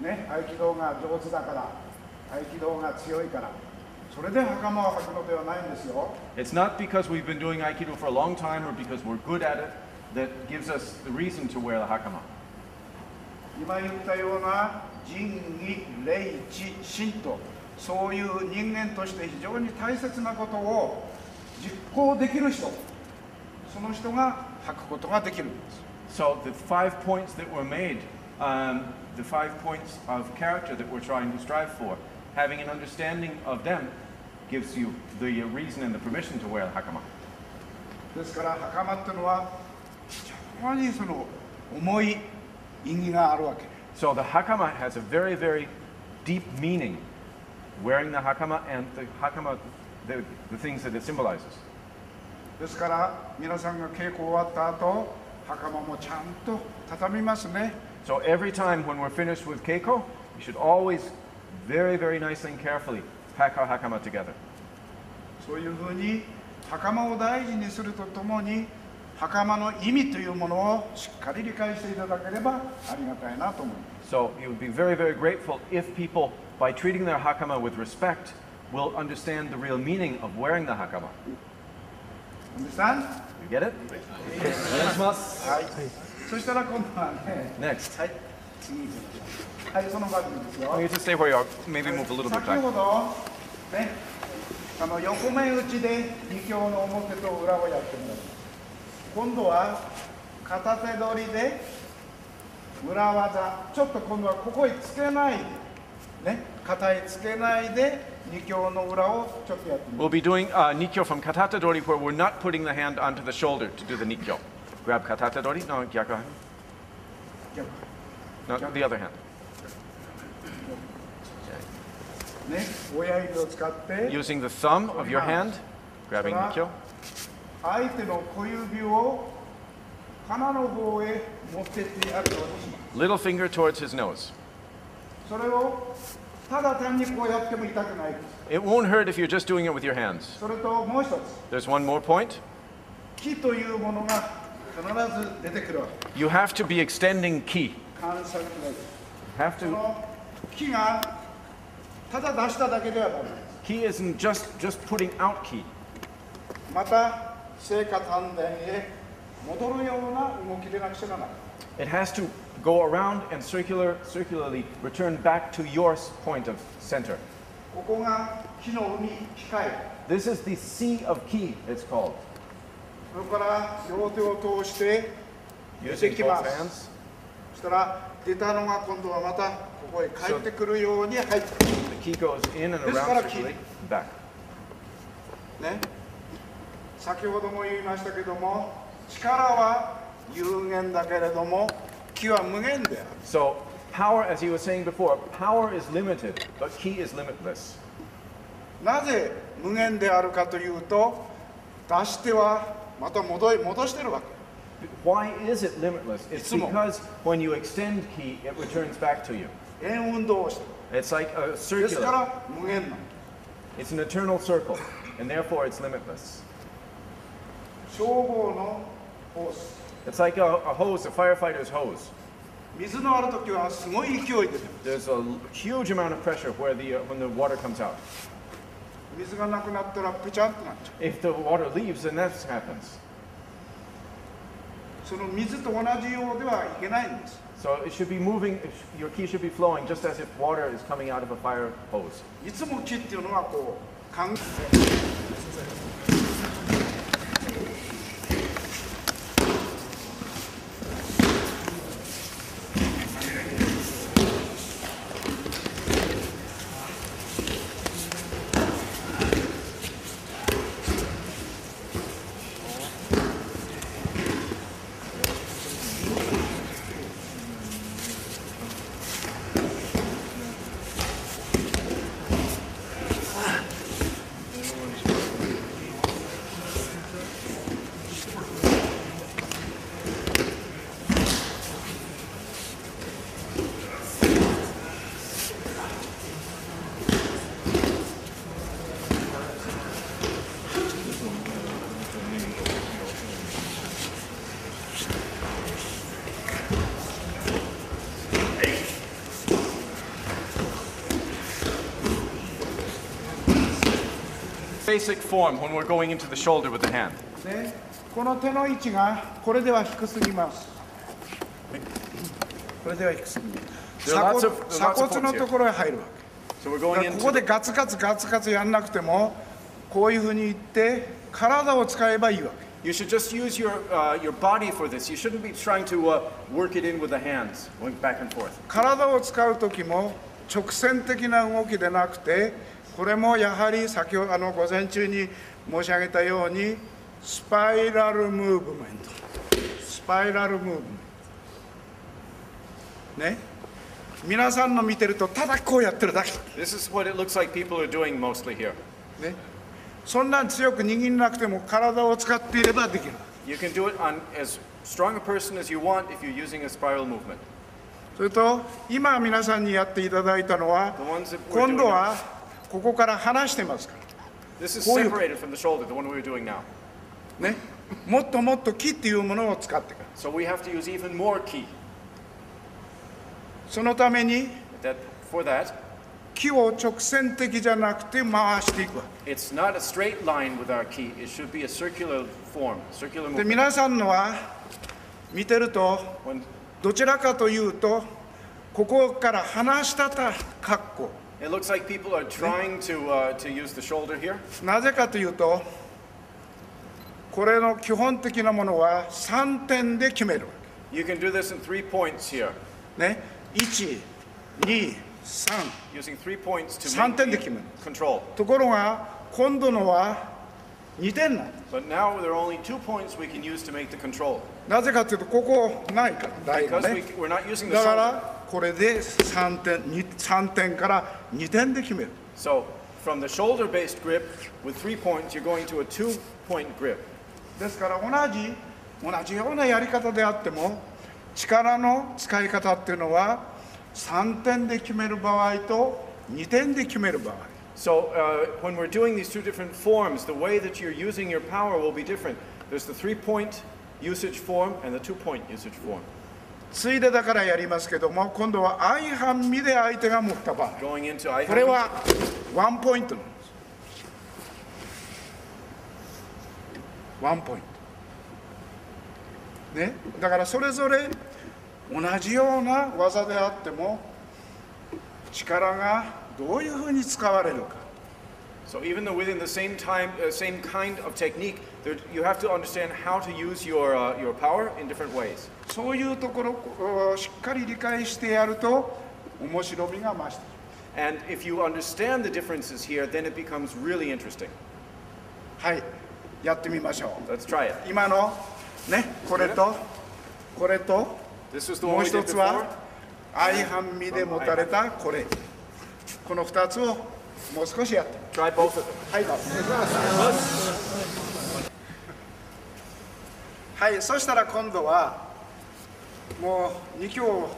ね合気道が上手だから合気道が強いからそれで袴を履くのではないんですよ It's not because we've been doing Aikido for a long time or because we're good at it that gives us the reason to wear the hakama. 今言ったような仁義礼智信とそういう人間として非常に大切なことを実行できる人その人が履くことができるんです So the five points that were made, um, the five points of character that we're trying to strive for, having an understanding of them gives you the uh, reason and the permission to wear the hakama. ですから袴っていうのは非常にその重い意義があるわけ So the hakama has a very, very deep meaning. Wearing the hakama and the hakama, the, the things that it symbolizes. ですから皆さんが稽古終わった後袴もちゃんと畳みますね So every time when we're finished with keiko, we should always very, very nicely and carefully pack our hakama together. そういうふうに袴を大事にするとともに袴の意味というものをしっかり理解していただければありがたいなと思います So you would be very, very grateful if people, by treating their hakama with respect, will understand the real meaning of wearing the hakama. Understand? You get it? はい そしたら今度はね Next. はい次行きましょうはいその場でいいですよ you to stay where you are. Maybe move a little bit 先 back. ほどねあの横目打ちで二強の表と裏をやってもらいます今度は片手取りで裏技ちょっと今度はここへつけないでね肩へつけないで We'll be doing uh, nikyo from katata dori where we're not putting the hand onto the shoulder to do the nikyo. Grab katata dori. No, gyaku. す No, the other hand. ね親指を使って Using the thumb of your hand, grabbing nikyo. 相手の小指を鼻の方へ持ってってやるようにします Little finger towards his nose. それをただ単にこうやっても痛くないです It won't hurt if you're just doing it with your hands. それともう一つ There's one more point. 木というものが必ず出てくるわけ you have to be extending key. Have to. Key isn't just, just putting out key. It has to go around and circular, circularly return back to your point of center. This is the sea of key, it's called. それから両手を通して入れてきます。そしたら出たのが今度はまたここへ帰ってくるように入ってくる、so、ですからキーね。先ほども言いましたけども力は有限だけれども気は無限である。So, power, as you were saying before, power is limited, but key is limitless. なぜ無限であるかというと、出しては また戻り戻してるわけ Why is it limitless? It's いつも。 because when you extend ki, it returns back to you. 円運動をしてる It's like a ですか circular. ら無限なの It's an eternal circle, and therefore it's limitless. 消防のホース It's like a, a hose, a firefighter's hose. 水のある時はすごい勢いで出る There's a l- huge amount of pressure where the, uh, when the water comes out. 水がなくなったらプチャンとなっちゃ If the water leaves, then that happens. うその水と同じようではいけないんです So it should be moving, your key should be flowing just as if water is coming out of a fire hose. いつも木っていうのはこう考「Basic form when we're going into the shoulder with the hand. ね、この手の位置がこれでは低すぎますこれでは低すぎる There are 鎖骨鎖骨のところへ入るわ So we're going からこ into こでガツガツガツガツやんなくてもこういうふうに言って体を使えばいいわけ You should just use your, uh, your body for this. You shouldn't be trying to uh, work it in with the hands, going back and forth. 体を使う時も直線的な動きでなくてこれもやはり先ほどあの午前中に申し上げたようにスパイラルムーブメントスパイラルムーブメントね？皆さんの見てるとただこうやってるだけ。This is what ね？そんな強く握らなくても体を使っていればできる。You それと今皆さんにやっていただいたのは今度はここから離してますから This is separated from the shoulder, the one we're doing now. ね、もっともっと木っていうものを使っていく So we have to use even more key. そのために That, for that, 木を直線的じゃなくて回していくわ it's not a straight line with our key. It should be a circular form, circular で movement. 皆さんのは見てると When どちらかというとここから離したた格好なぜかというと、これの基本的なものは3点で決める。1、2、3。3点で決める。ところが、今度のは2点な。ぜかというと、ここないか、だから。これで3点 2, 3点から2点で決める So from the shoulder-based grip with three points, you're going to a two-point grip. ですから同じ同じようなやり方であっても力の使い方っていうのは3点で決める場合と2点で決める場合 So uh, when we're doing these two different forms, the way that you're using your power will be different. There's the three-point usage form and the two-point usage form. ついでだからやりますけども今度は相反見で相手が持った場合これはワンポイントなんですワンポイントねだからそれぞれ同じような技であっても力がどういうふうに使われるか So even though within the same time, uh, same kind of technique, there, you have to understand how to use your, uh, your power in different ways. そういうところをしっかり理解してやると面白みが増してくる And if you understand the differences here, then it becomes really interesting. はいやってみましょ Let's try it. う今のねこれとこれともう一つ.は相反見で持たれたこれこの2つをもう少しやって Try both of them. はいどうぞはいそしたら今度はもう2強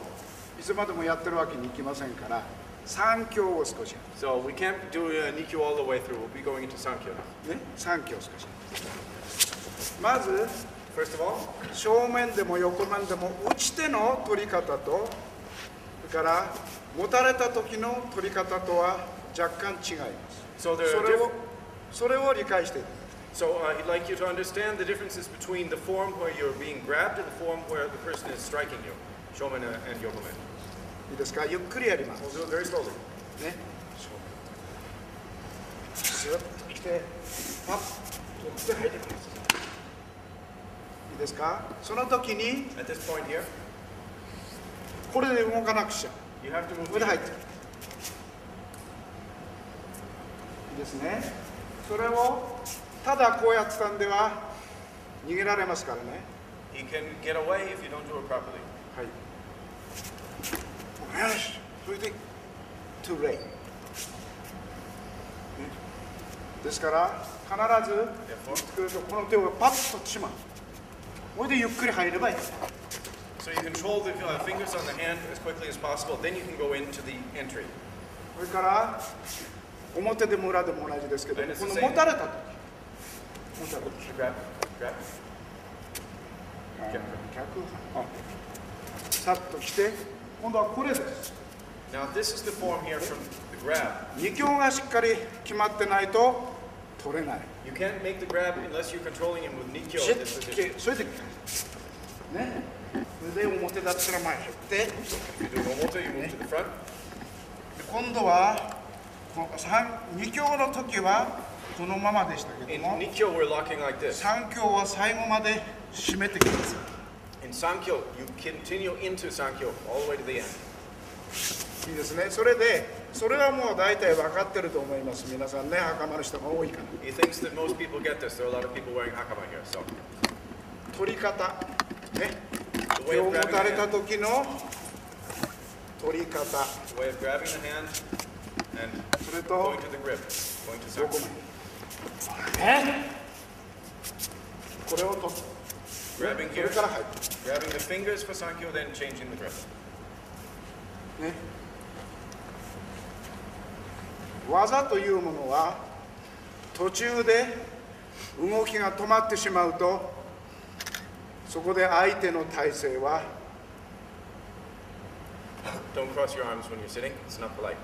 いつまでもやってるわけにいきませんから3強を少し。や So we can't do uh, Nikyu all the way through. We'll be going into Sankyo now. るね3強少し。まず First of all, 正面でも横面でも打ち手の取り方とそれから持たれた時の取り方とは若干違います。So それをそれを理解していただき so uh, he'd like you to understand the differences between the form where you're being grabbed and the form where the person is striking you. Shomen and and yokomen. いいですかゆっくりやりま We'll す do it very slowly. ねスッと来てパッと取って入ってきますいいですかその時に At this point here, これで動かなくちゃ you have to move. これで入ってるいいですねそれを ただこうやってたんでは逃げられますからね He can get away if you don't do it properly. はいよしそれで too late ねですから必ず Therefore, この手をパッとしまうこれでゆっくり入ればいい so you control the uh, fingers on the hand as quickly as possible. Then you can go into the entry. それから表でも裏でも同じですけどこの.持たれた時さっと来て、今度はこれです。2強がしっかり決まってないと取れない。それで、腕を持てだっら前へ行って、今度は、2強の時は、このままでしたけは最後まで締めてください。いいですね。それで、それはもう大体分かってると思います。皆さんね、袴の人が多いから。取り方、ね、取り方を持たれた時の取り方を持たれた時の取り方。それと、どこまでこれを取って Grabbing here, grabbing the fingers for sankyo, then changing the grip. ね技というものは途中で動きが止まってしまうとそこで相手の体勢は Don't cross your arms when you're sitting. It's not polite.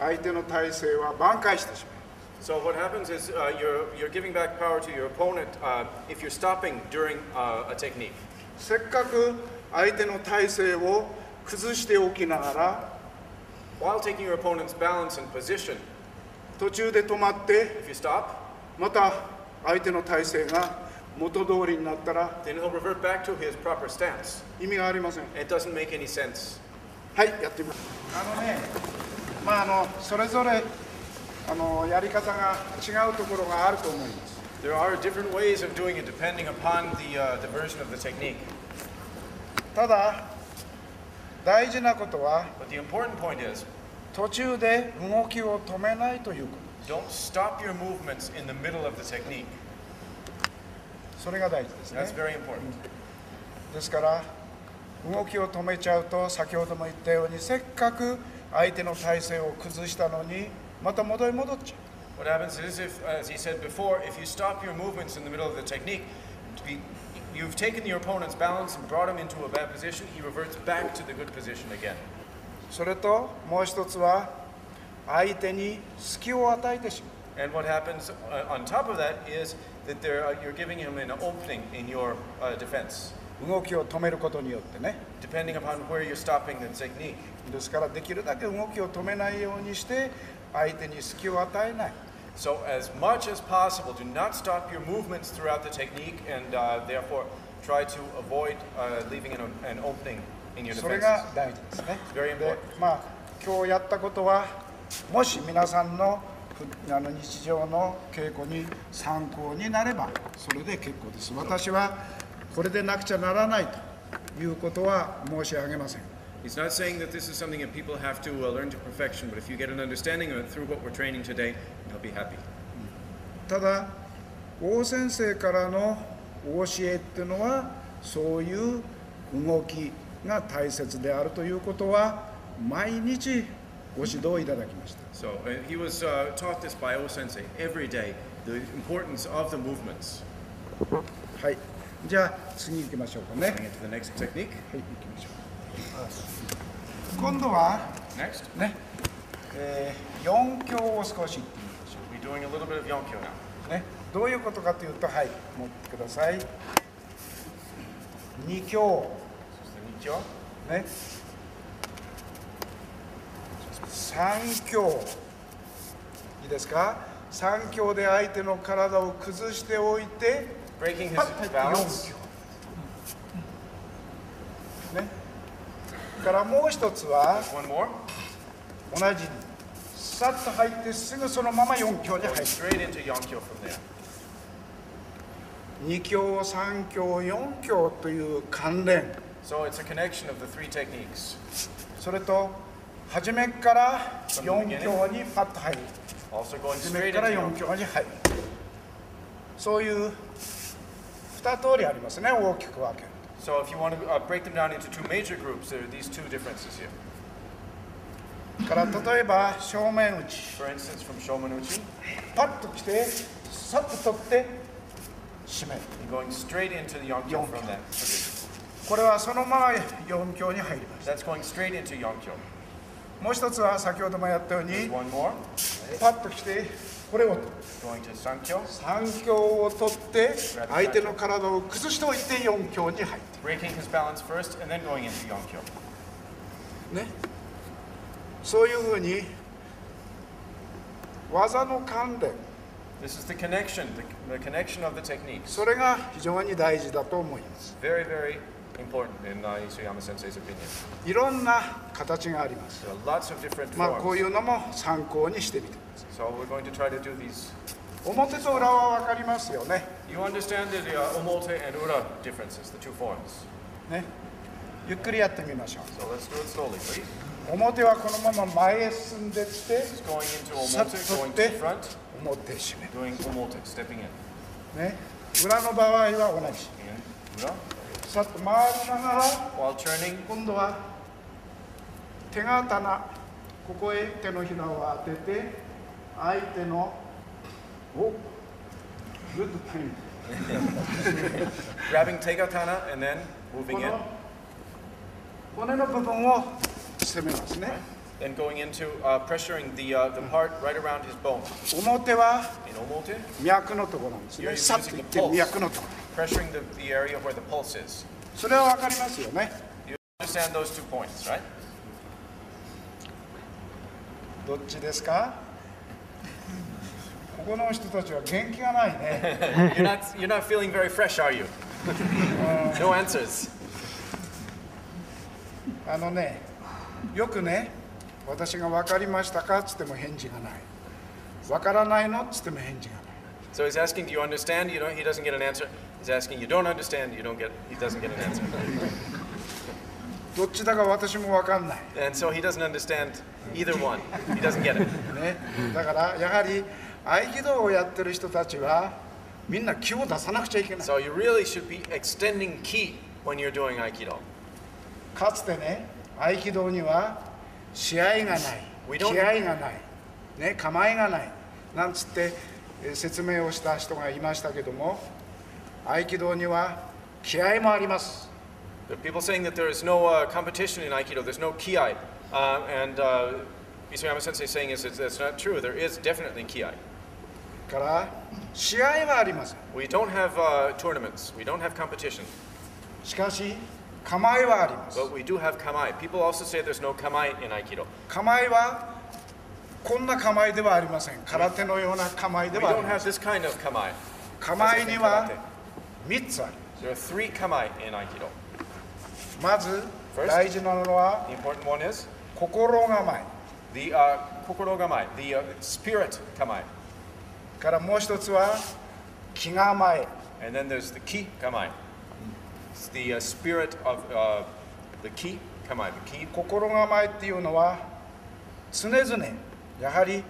相手の体勢は挽回してしまう So what happens is uh, you're, you're giving back power to your opponent uh, if you're stopping during uh, a technique. せっかく相手の体勢を崩しておきながら While taking your opponent's balance and position, 途中で止まって if you stop, また相手の体勢が元通りになったら then he'll revert back to his proper stance. 意味がありません It doesn't make any sense. はいやってみますあのねまああのそれぞれあのやり方が違うところがあると思います There are different ways of doing it depending upon the, uh, the version of the technique. ただ大事なことは But the important point is 途中で動きを止めないというこ don't stop your movements in the middle of the technique. とそれが大事ですね That's very important. ですから動きを止めちゃうと先ほども言ったようにせっかく相手の体勢を崩したのに また戻り戻っちゃう What happens is, if, as he said before, if you stop your movements in the middle of the technique, to be, you've taken your opponent's balance and brought him into a bad position, he reverts back to the good position again. それともう一つは相手に隙を与えてしまう And what happens uh, on top of that is that there, uh, you're giving him an opening in your uh, defense, 動きを止めることによってね depending upon where you're stopping the technique. ですからできるだけ動きを止めないようにして 相手に隙を与えない So, as much as possible, do not stop your movements throughout the technique, and uh, therefore try to avoid uh, leaving an, an opening in your それ defenses. が大事ですね Very important. でまあ今日やったことはもし皆さんのふあの日常の稽古に参考になればそれで結構です私はこれでなくちゃならないということは申し上げません He's not saying that this is something that people have to uh, learn to perfection, but if you get an understanding of it through what we're training today, you'll be happy. ただ王先生からのお教えっていうのはそういう動きが大切であるということは毎日ご指導いただきました So uh, he was uh, taught this by O Sensei every day, the importance of the movements. はいじゃあ次行きましょうかね Going into the next technique. はい行きましょう 今度は、ね、えー、4強を少し。ね、どういうことかというと、はい、持っください。2強。2強、いいですか ?3 強で相手の体を崩しておいて、4強。からもう一つは同じにさっと入ってすぐそのまま4強に入る。2強3強4強という関連。それと初めから4強にパッと入る。始めから4強に入る。そういう2通りありますね大きく分ける。So if you want to uh, break them down into two major groups, there are these two differences here. から例えば正面打ち For instance, from Shomanuchi, パッと来てさっと取って締める you're going straight into the Yonkyo Yonkyo. from that position. これはそのまま4強に入ります That's going straight into Yonkyo. もう一つは先ほどもやったように One more, パッと来てこれを going to Sankyo, 3強を取って相手の体を崩しておいて4強に入って.ねそういうふうに技の関連 This is the connection, the, the connection of the techniques. それが非常に大事だと思います Very, very important in uh, Isuyama Sensei's opinion. いろんな形があります There are lots of different まあこう forms. いうのも参考にしてみて So we're going to try to do these. い表と裏は分かりますよね You understand the uh, omote and ura differences, the two forms. ねゆっくりやってみましょ So let's do it slowly, please. う表はこのまま前へ進んでって going to sotte. the front, 表へ締める doing omote, stepping in. ね裏の場合は同じ ura. さっと回りながら While turning, 今度は手刀ここへ手のひらを当てて相手のおグッドタイム grabbing tegatana and then こ moving in. の骨の部分を攻めますね Then going into uh, pressuring the, uh, the part right around his bone. 表は In omote, 脈のところなんですね You're さっといって脈のところ pressuring the, the area where the pulse is. それは分かりますよね You understand those two points, right? どっちですか ここの人たちは元気がないね You're not, you're not feeling very fresh, are you? no answers. あのねよくね私が分かりましたかっつっても返事がない分からないのっつっても返事がない So he's asking, do you understand? You don't, he doesn't get an answer. He's asking, you don't understand? You don't get, he doesn't get an answer. どっちだか私も分かんない And so he doesn't understand either one. He doesn't get it. ねだからやはり合気道をやってる人たちはみんな気を出さなくちゃいけない So you really should be extending ki when you're doing Aikido. かつてね合気道には試合がない気合がない、ね、構えがないなんつってえー説明をした人がいましたけども合気道には気合もあります There are people saying that there is no uh, competition in Aikido, there's no kiai. Uh, and uh, Isayama Sensei saying is that that's not true. There is definitely kiai. から試合はありません We don't have uh, tournaments, we don't have competition, しかし構えはあります but we do have kamai. People also say there's no kamai in Aikido. 構えはこんな構えではありません空手のような構えで We はあり don't ま have せん this kind of kamai. 構えには Karate. 3つあり There are three kamai in Aikido. ますまず First. 大事なのは The important one is 心構え the uh, kokoro kamai, the uh, spirit kamai. からもう一つは気構え And then there's the ki kamai. It's the uh, spirit of uh, the ki kamai, the ki 心構えっていうのは常々やはり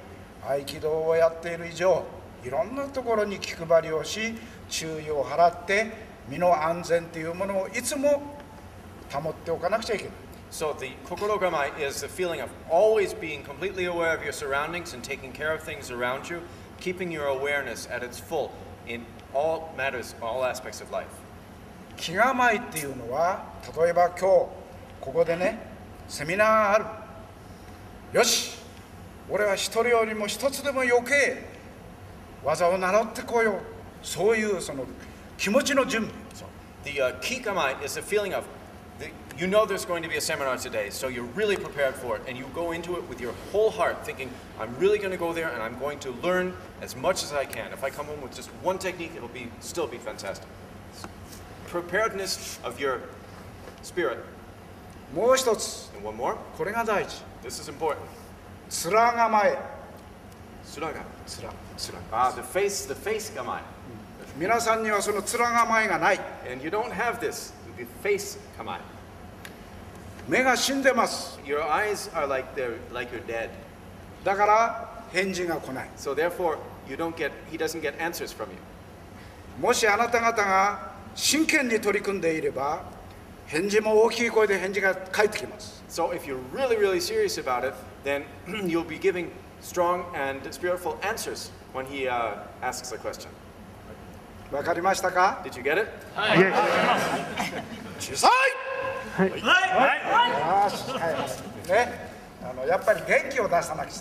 合気道をやっている以上いろんなところに気配りをし注意を払って身の安全というものをいつも保っておかなくちゃいけない So the kokoro gamai is the feeling of always being completely aware of your surroundings and taking care of things around you, keeping your awareness at its full in all matters, all aspects of life. 気構いっていうのは例えば今日ここでねセミナーあるよし俺は一人よりも一つでも余計技を習ってこようそういうその気持ちの準備 The uh, kikamai is a feeling of, you know there's going to be a seminar today, so you're really prepared for it, and you go into it with your whole heart thinking, I'm really going to go there and I'm going to learn as much as I can. If I come home with just one technique, it'll be still be fantastic. Preparedness of your spirit. もう一つ And one more, これが大事 this is important. 面構え Suraga. 面 Ah, the face, the face kamai. 皆さんにはその面構えがない And you don't have this, the face kamai. 目が死んでます Your eyes are like they're like you're dead. だから返事が来ない So therefore, you don't get, he doesn't get answers from you. もしあなた方が真剣に取り組んでいれば返事も大きい声で返事が返ってきます So if you're really, really serious about it, then you'll be giving strong and spiritful answers when he uh, asks a question. わかりましたか Did you get it? 小さい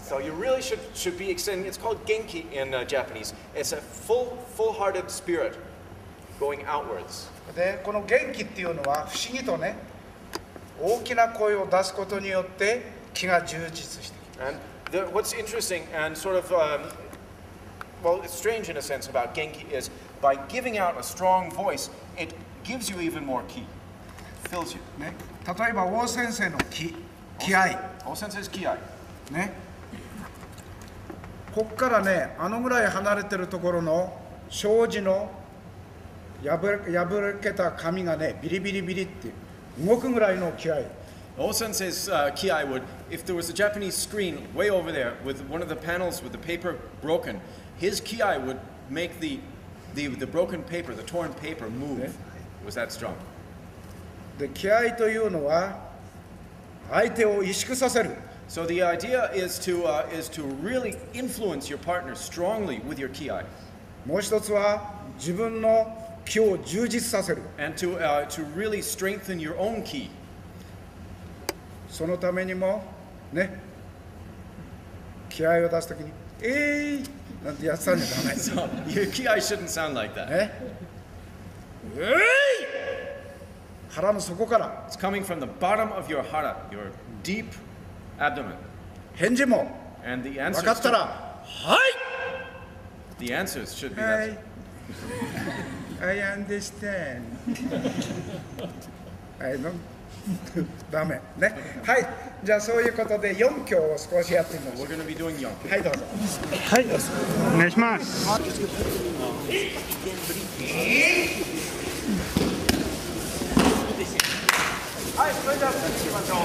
So you really should, should be extending, it's called genki in uh, Japanese. It's a full, full-hearted spirit going outwards. でこの元気っていうのは不思議とね大きな声を出すことによって気が充実してき And the, what's interesting and sort of, um, well, it's strange in a sense about genki is by giving out a strong voice, it gives you even more ki, fills you. ね例えば王先生の気気合 Oh, senses kiai. ねこっからねあのぐらい離れてるところの障子の破れ破けた紙がねビリビリビリって動くぐらいの気合 Osen says uh, Kiai would, if there was a Japanese screen way over there with one of the panels with the paper broken, his Kiai would make the, the, the broken paper, the torn paper move. Was that strong. で気合というのは相手を萎縮させる So the idea is to, uh, is to really influence your partner strongly with your Kiai もう一つは自分の気を充実させる and to, uh, to really strengthen your own ki. そのためにもね気合を出すときに「えい!」なんてやってたんじゃダメ So your Kiai shouldn't sound like that. ねえい腹の底から It's coming from the bottom of your hara, your deep abdomen. 返事も And the 分 answers, かったら「はい!」the answers should be は that. い。I understand. はい、のダメ。ね。はい。じゃあそういうことで4教を少しやってみましょ We're going to be doing young. う。はい、どうぞ。はい、お願いします。はい、それじゃあ続きましょう。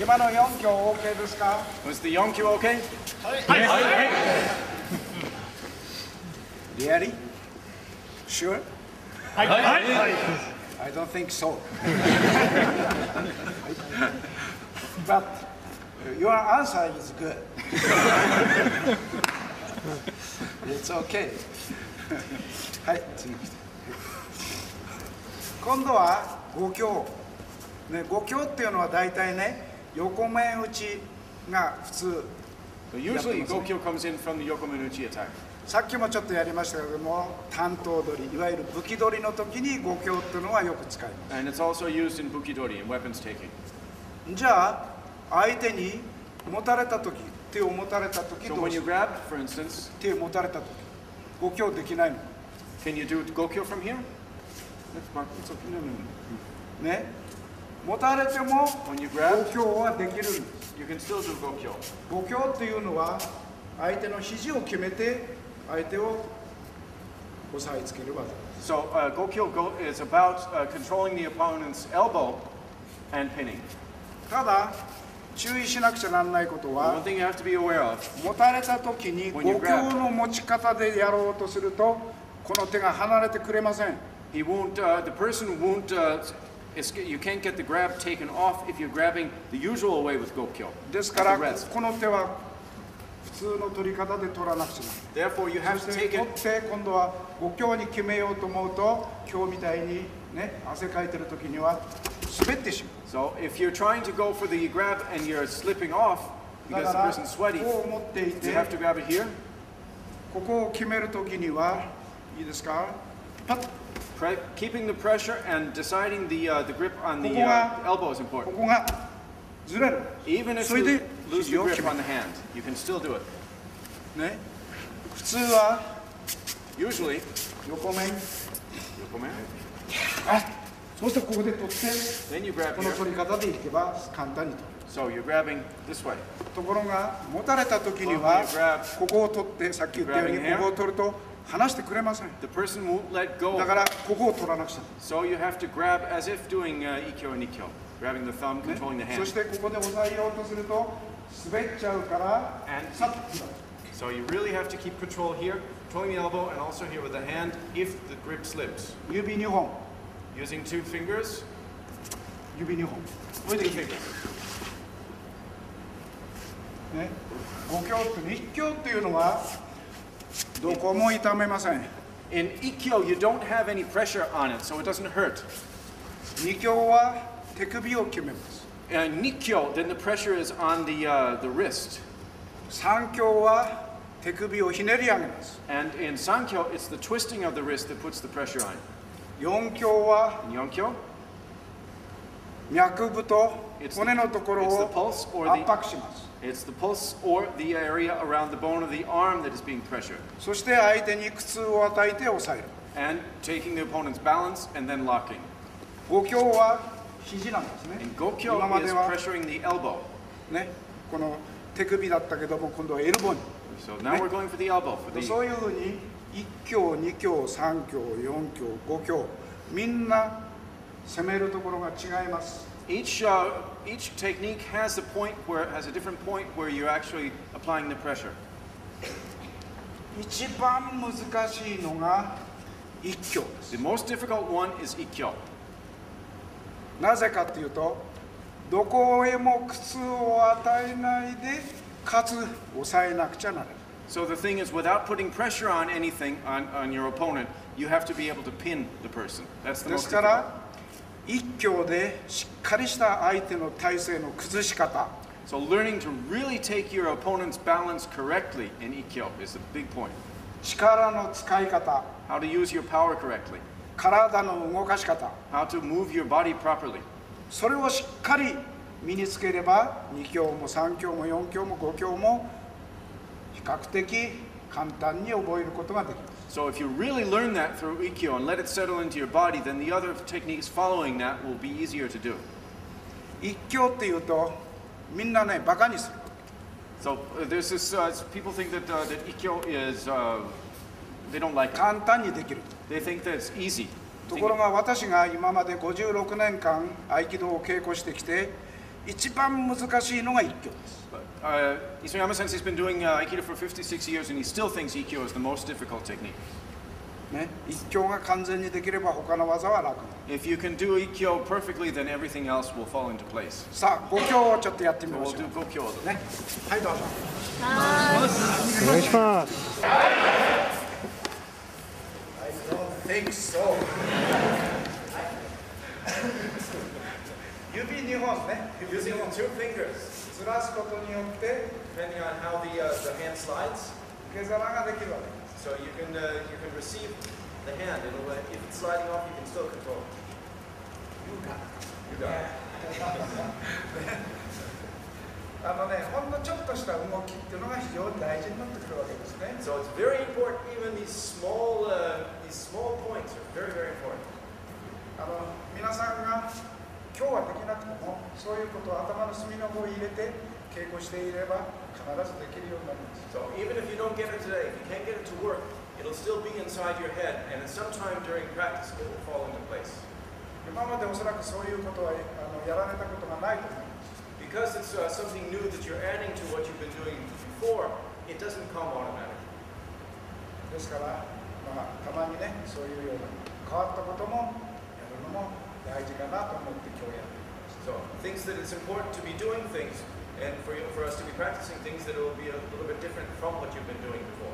今の4教 OK ですか Was the Yonkyu okay? Really? Sure? I don't think so. but your answer is good. It's okay. はい、次来て。 今度は五強。ね五強っていうのは大体ね横面打ちが普通、ね、usually 五強 comes in from さっきもちょっとやりましたけども担当取りいわゆる武器取りの時に五強っていうのはよく使います。And it's also used in 武器取りじゃあ相手に持たれた時手を持たれた時どうする、so、grabbed, instance, 手を持たれた時五強できないの？ね、持たれても五強はできるんです。五というのは相手の肘を決めて相手を押さえつける技です。五強は相手の肘を決めて相手を注意しなくちゃならないことは持たれた時に五強の持ち方でやろうとするとこの手が離れてくれません。He won't, uh, the person won't uh, it's, you can't get the grab taken off if you're grabbing the usual way with Gokyo. ですから The rest. この手は普通の取り方で取らなくちゃならない Therefore, you have そ to して take 取 it. って今度は5強に決めようと思うと今日みたいにね汗かいてる時には滑ってしま So if you're trying to go for the grab and you're slipping off うだ because か the ら person's sweaty, こう持ってい you て have to grab it here. ここを決める時にはいいですかパッ Pre- keeping the pressure and deciding the, uh, the grip on the uh, elbow is こ important. こがずれる Even if you で lose 肘 the を grip on る the hand, you can still do it. ね普通は Usually, 横面 Yokomen, あそしてここで取って then you grab この.取り方でいけば簡単に取る So you're grabbing this way. ところが持たれた時にはここを取ってさっき言ったように.ここを取ると離してくれません The person won't let だ go. からここを取らなくちゃ So you have to grab as if doing uh, ikyo and ikyo, grabbing the thumb, ね controlling the そ hand. してここで押さえようとすると滑っちゃうから And さっと so you really have to keep control here, controlling the elbow, and also here with the hand if the grip slips. 指2本 Using two fingers, 指2本これ two でいいね fingers. 5強って1強っていうのはどこも痛めません In ikyo, you don't have any pressure on it, so it doesn't hurt. 2強は手首を決めます And nikyo, then the pressure is on the, uh, the wrist. 3強は手首をひねり上げます And in sankyo, it's the twisting of the wrist that puts the pressure on. 4強は In yonkyo, 脈部と it's the, 骨のところ it's the を pulse or 圧 the 迫します It's the pulse or the area around the bone of the arm that is being pressured. そして相手に苦痛を与えて抑える And taking the opponent's balance and then locking. 5強は肘なんですね And 今 Gokyo ま is pressuring the elbow. ねこの手首だったけども今度はエルボーに So now we're going for the elbow. For the, そういうふうに1強2強3強4強5強みんな攻めるところが違います each, uh, each technique has a point where has a different point where you're actually applying the pressure. 一番難しいのが1強です The most difficult one is ikkyo. なぜかっていうとどこへも苦痛を与えないでかつ抑えなくちゃならない So the thing is, without putting pressure on anything on, on your opponent, you have to be able to pin the person. That's the で most すか difficult. ら一強でしっかりした相手の体勢の崩し方 So learning to really take your opponent's balance correctly in ikkyo is a big point. 力の使い方 How to use your power correctly. 体の動かし方 How to move your body properly. それをしっかり身につければ2強も3強も4強も5強も比較的簡単に覚えることができます So if you really learn that through ikkyo and let it settle into your body, then the other techniques following that will be easier to do. 一強っていうとみんなねバカにする So uh, there's this. Uh, people think that uh, that ikkyo is. Uh, they don't like it. 簡単にできる They think that it's easy. ところが私が今まで56年間合気道を稽古してきて一番難しいのが一強です uh, Isayama sensei's been doing uh, aikido for 56 years, and he still thinks ikkyo is the most difficult technique. ね一強が完全にできれば他の技は楽 If you can do ikkyo perfectly, then everything else will fall into place. さあ5強をちょっとやってみ So ま we'll しょ do う gokyo. a little. ねはいどうぞお願いします。 I don't think so 指2本ね指 Using 2本 two fingers, ずらすことによって depending on how the, uh, the hand slides. 受け皿ができるわけです So you can, uh, you can receive the hand. It'll, uh, if it's sliding off, you can still control it. You got it. あのねほんのちょっとした動きっていうのが非常に大事になってくるわけですね So it's very important. Even these small, uh, these small points are very, very important. あの皆さんが 今日はできなくてもそういうことを頭の隅の方に入れて稽古していれば必ずできるようになります So even if you don't get it today, if you can't get it to work, it'll still be inside your head, and at some time during practice, it will fall into place. 今までおそらくそういうことはあのやられたことがないと思います Because it's uh, something new that you're adding to what you've been doing before, it doesn't come automatically. ですから、まあ、たまにねそういうような変わったこともやるのも大事かなと思って今日やってみました So thinks that it's important to be doing things and for you, for us to be practicing things that will be a little bit different from what you've been doing before.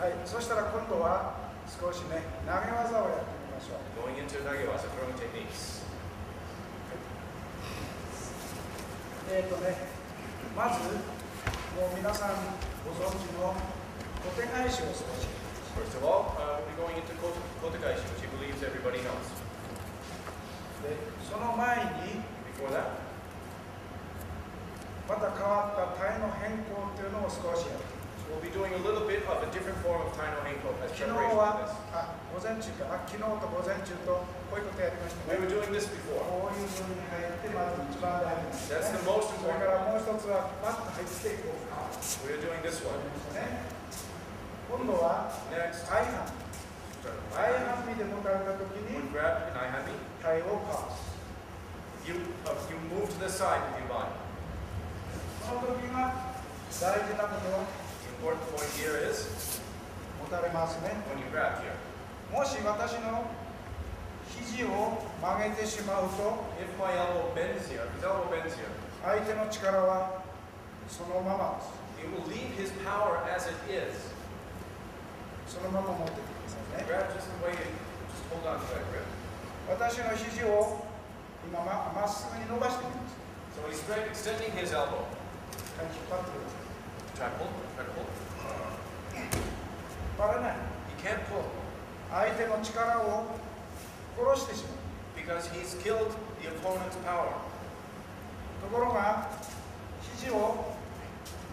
はいそしたら今度は少しね投げ技をやってみましょう Going into Nagewaza throwing techniques. えっ、とねまずもう皆さんご存知の小手返しを少し First of all, uh, we'll be going into Kote- Kotekaishi, which he believes everybody knows. その前にまた変わったタイの変更というのを少しや。昨日はか午前中とこういうことや、ってまず一番、からもう一つはまい。start with 相 my 反みで持たれた時 hand. に When grab an ihami, 体をかわす you, uh, you move to the side with your body. その時が大事なことは The important point here is 持たれますね when you grab here. もし私の肘を曲げてしまうと If my elbow bends here, if his elbow bends here, 相手の力はそのままです it will leave his power as it is. そのまま持っててください ね私の肘を今ままっすぐに伸ばしてみます So he's spread, extending his elbow. はい引っ張ってください Try to pull, try to pull. 引っ張らない He can't pull 相手の力を殺してしまう because he's killed the opponent's power. ところが肘を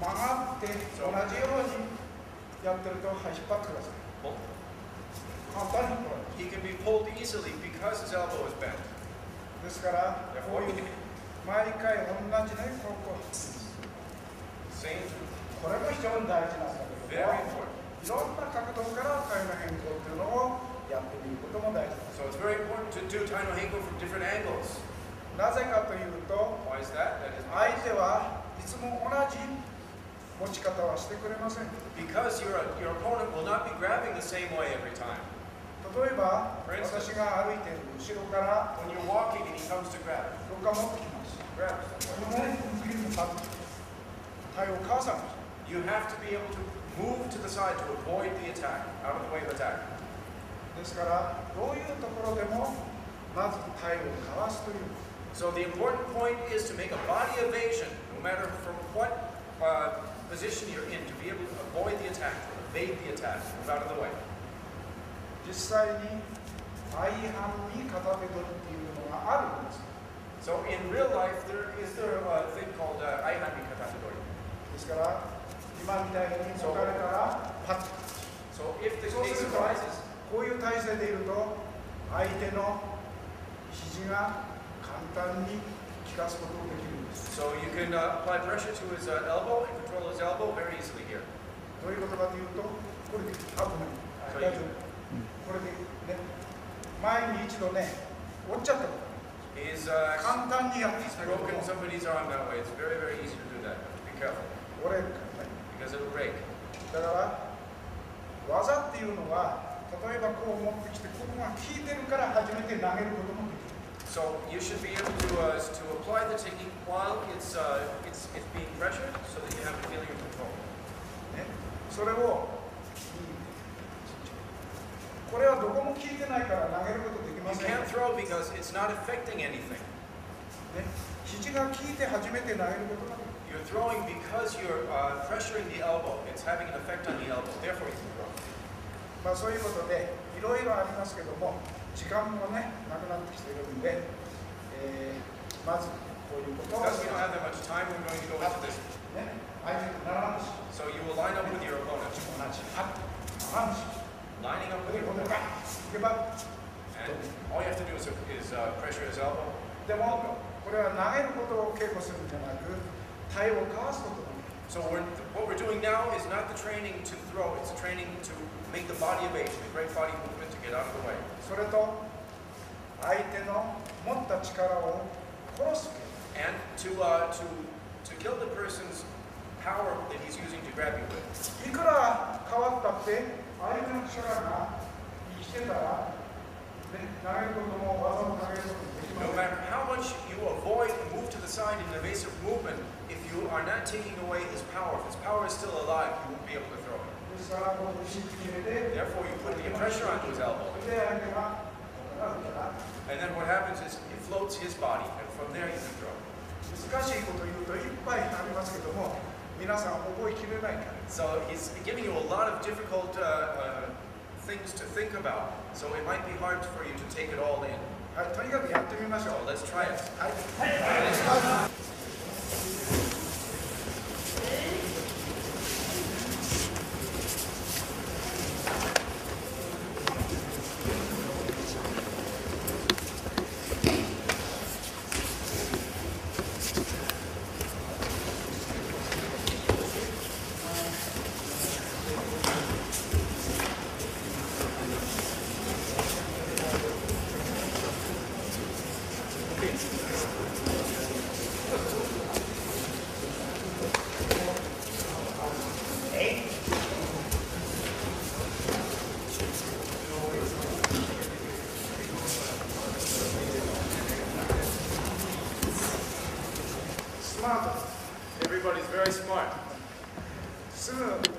曲がって同じようにやってるとはい引っ張ってください Pull. 簡単に引っ張られる He can be pulled easily because his elbow is bent. ですからこういう毎回同じねここ same, これも非常に大事なんだけど very も important. いろんな角度から体の変更っていうのをやってみることも大事です So it's very important to do no Henko from different angles. なぜかというと Why is that? That is 相手はいつも同じ持ち方はしてくれません because your, your opponent will not be grabbing the same way every time. 例えば For instance 私が歩いている後ろから When you're walking and he comes to grab, どっか持ってきます grab. このね次にパッと体をかわさない You have to be able to move to the side to avoid the attack, out of the way of attack. ですからどういうところでもまず体をかわすという So the important point is to make a body evasion, no matter from what uh, position you're in, to be able to avoid the attack, to evade the attack, move out of the way. 実際に相反に片手取りっていうのがあるんです So in real life, there is there a thing called uh, aihami katategori. ですから今みたいに持たれたらパッと So if the case arises, こういう体勢でいると相手の肘が簡単に効かすことができるんです so you can uh, apply pressure to his uh, elbow and control his elbow very easily here. どういうことかというとこれで危ない大丈夫前に一度ね折っちゃったこと He's, uh, 簡単にやってきたけども broken somebody's arm that way. It's very, very easy to do that. Be careful, 折れるからね because it'll break. だから技っていうのは例えばこう持ってきてここが効いてるから初めて投げることもできる So you should be able to, uh, to apply the technique while it's, uh, it's, it's being pressured so that you have a feeling of control. ねそれをこれはどこも効いてないから投げることでき You ません、can't throw because it's not affecting anything. ね、肘が効いて初めて投げることができる You're throwing because you're uh, pressuring the elbow. It's having an effect on the elbow. Therefore, you can throw. まあそういうことでいろいろありますけども時間もねなくなってきているんで、えーまずこういうことを Because we don't have that much time, we're going to go into this. ね相手と並んでし So you will line up with your opponent. 同じは並んでし Lining up こ with れ your これ opponent. がいけば And all you have to do is, is uh, pressure his elbow. でもこれは投げることを稽古するんじゃなく体をかわすことができる So we're, what we're doing now is not the training to throw, it's the training to make the body evasion, the great body movement to get out of the way. それと相手の持った力を殺すけ And to, uh, to, to kill the person's power that he's using to grab you with. いくら変わったって 相手の力が生きてたら 投げることも技を投げることもできま No せん matter how much you avoid and move to the side in an evasive movement, if you are not taking away his power, if his power is still alive, you won't be able to throw it. ですからこう押し付けて Therefore, you put the pressure onto his elbow. で相手がここから受けた And then what happens is it floats his body, and from there you can throw. 難しいこと言うといっぱいありますけども皆さん覚えきれないから So he's giving you a lot of difficult uh, uh, things to think about. So it might be hard for you to take it all in. Uh, oh, let's try it.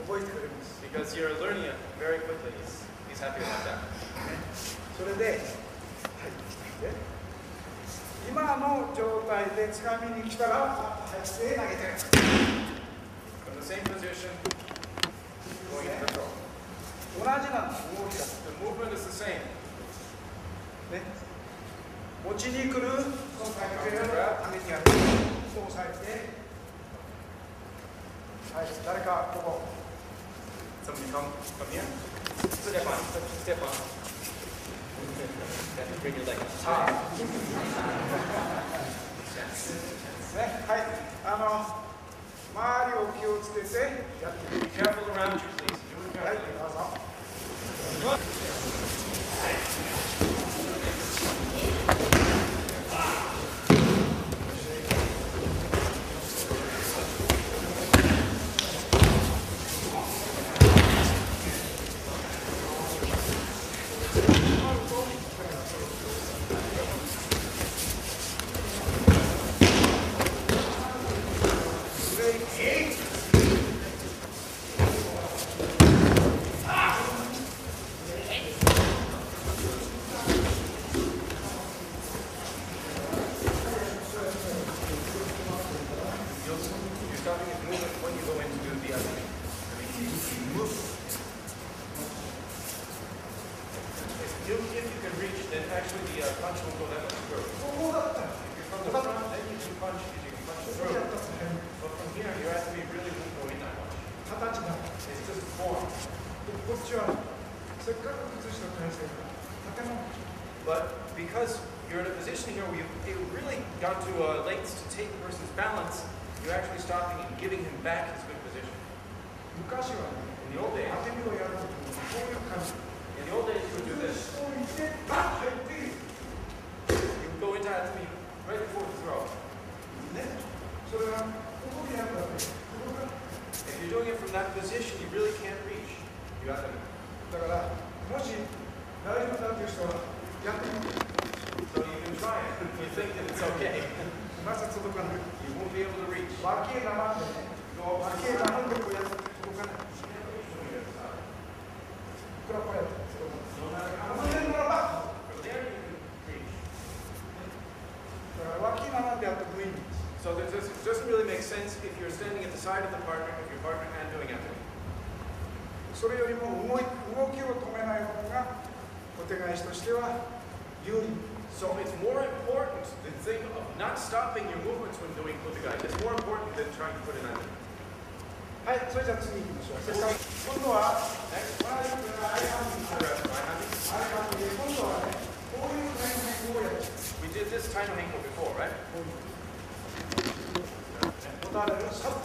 覚えてくれます because you're learning it very quickly. He's, he's happy about that. それで、はい、で今の状態でつかみに来たら、あはい、で投げて From the same position, going into the throw. 同じなんです、動きが。The movement is the same. ね、落ちに来る、そのタイミングで上げてやる。そう押さえて、はい、誰かここ。Somebody come, come here. Step on, step on. Bring your leg up. ね、はい、あの、周りを気をつけてやってみて Be careful around you, please. Do it はい.どうぞ。You're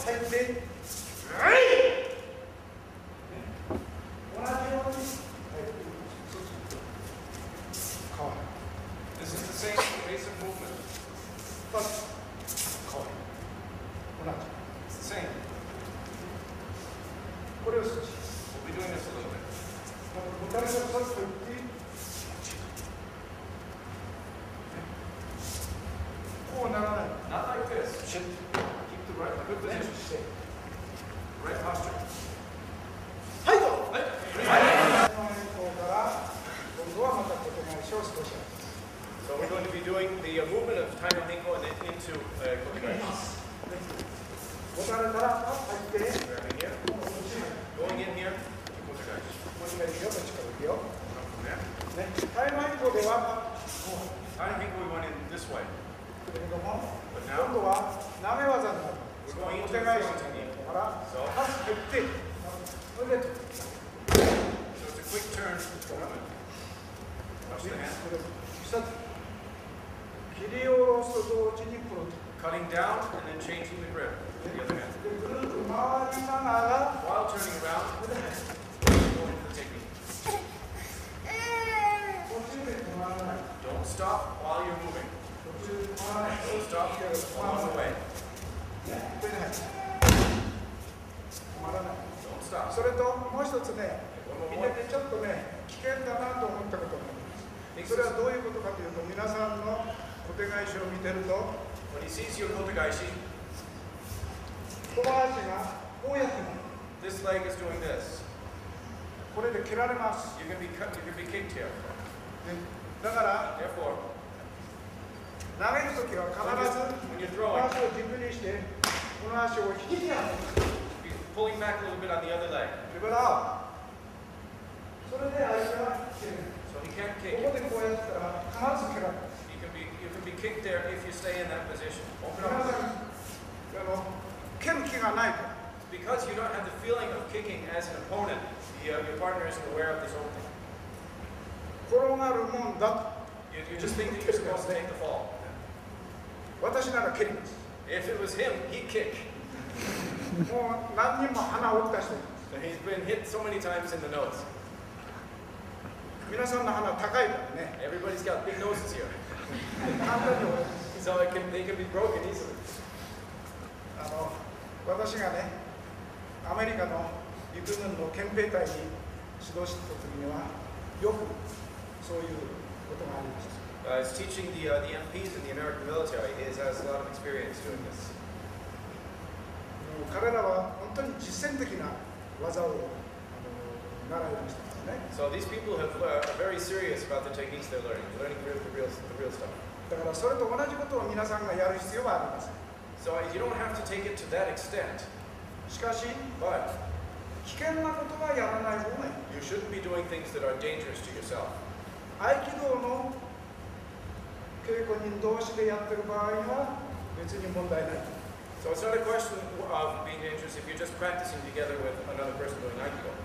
をさっ指導してた時には、よくそういうことがありました。Uh, he's teaching the, uh, the MPs in the American military. He has, a lot of experience doing this. もう彼らは本当に実践的な技をあの習いましたからね。So these people have, uh, are very serious about the techniques they're learning, learning the, real, the real stuff. だからそれと同じことを皆さんがやる必要はありません。So uh, you don't have to take it to that extent, しかし、but 危険なことはやらない方がいい。you shouldn't be doing things that are dangerous to yourself. 合気道の稽古人同士でやってる場合は別に問題ない。So it's not a question of being dangerous if you're just practicing together with another person doing Aikido.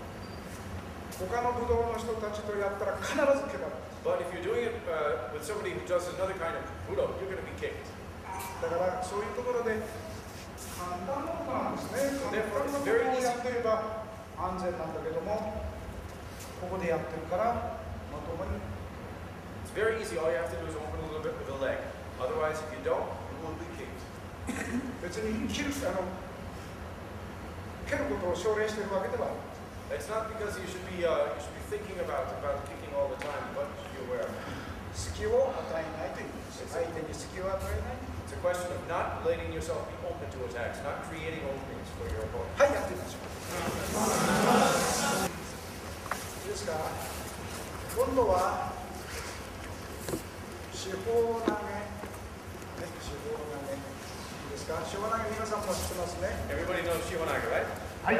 他の武道の人たちとやったら必ず蹴られる。But if you're doing it uh, with somebody who does another kind of Budo, you're going to be kicked. だからそういうところで簡単なことなんですね。簡単なことをやっていれば安全なんだけども、ここでやってるからまともに It's very easy. All you have to do is open a little bit with the leg. Otherwise, if you don't, you will be kicked. 別に切るあの蹴ることを奨励しているわけではありません It's not because you should be uh, you should be thinking about about kicking all the time, but you should be aware. 隙を与えないということです。相手に隙を与えない。It's a question of not letting yourself be open to attacks, not creating openings for your opponent. はい、やってみましょう。いいですか今度は四方投げ、ね、四方投げ。いいですか四方投げ皆さんも知ってますね。Everybody knows Shihonaga, right? 先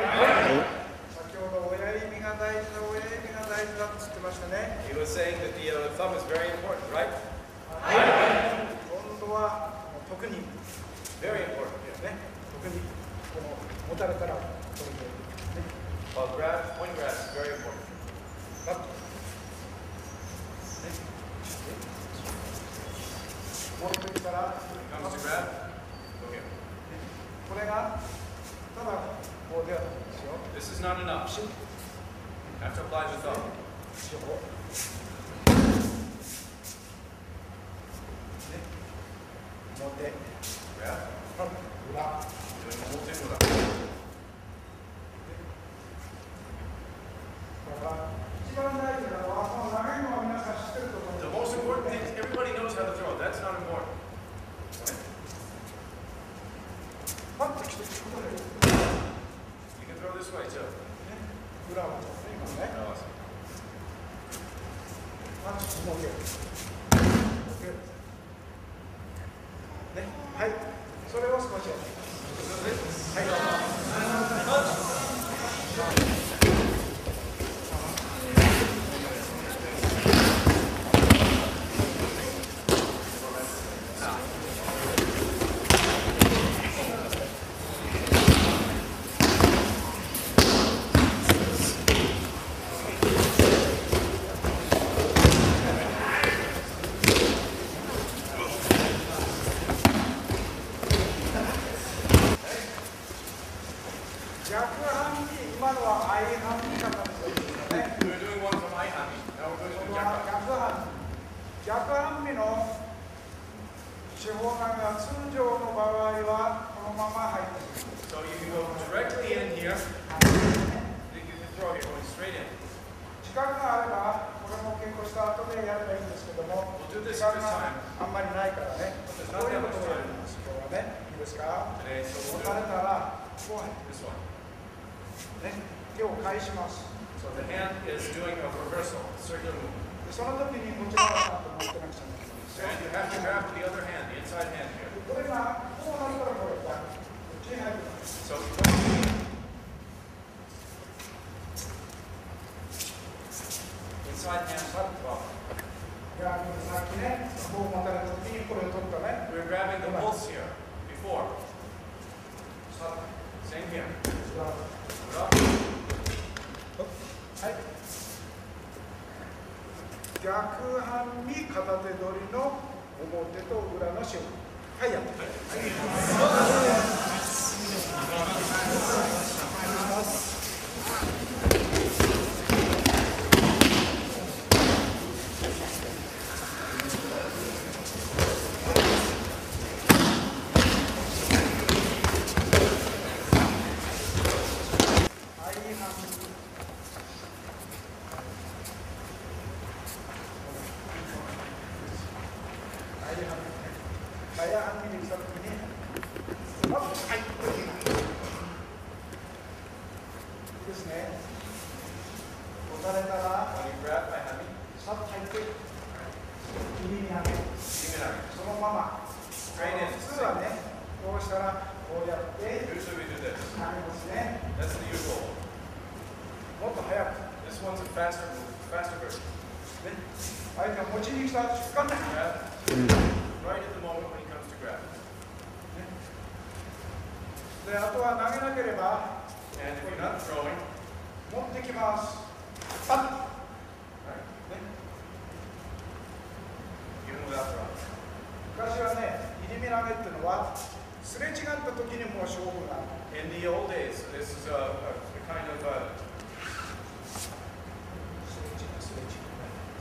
ほど親指が大事だ、親指が大事だって言ってましたね。He was saying that the, uh, thumb is very important, right? 今度は特に Very important. Yeah. ね、特にこの持たれたら Well, grab, point grab is very important. ガッと。ね、持ってきたら、When it comes to grab, go here. これがただこうではないんですよ。This is not enough. し You have to apply the thumb. 四方。ね、表、Grab. 裏。Doing the whole thing with a だから一番大事なのは、この長いのは皆さん知ってると思 The most important thing is everybody knows how to throw. That's not important. You can throw this way too. 裏を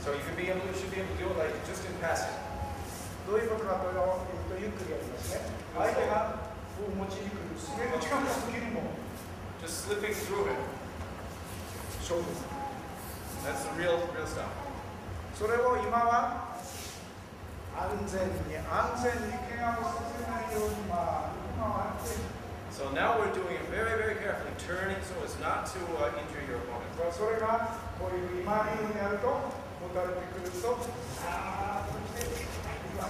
so you can be able, you should be able to do it like just in passing. どういうことかというとゆっくりやりますね相手がこう持ちに来るすれ違った時にも Just slipping through it. 勝負 That's the real, real stuff. それを今は安全に安全に怪我をさせないようにまあ今は安全に So now we're doing it very, very carefully, turning so as not to uh, injure your opponent. それがこういう今いようにやると 持たれてくるとあーっと来て今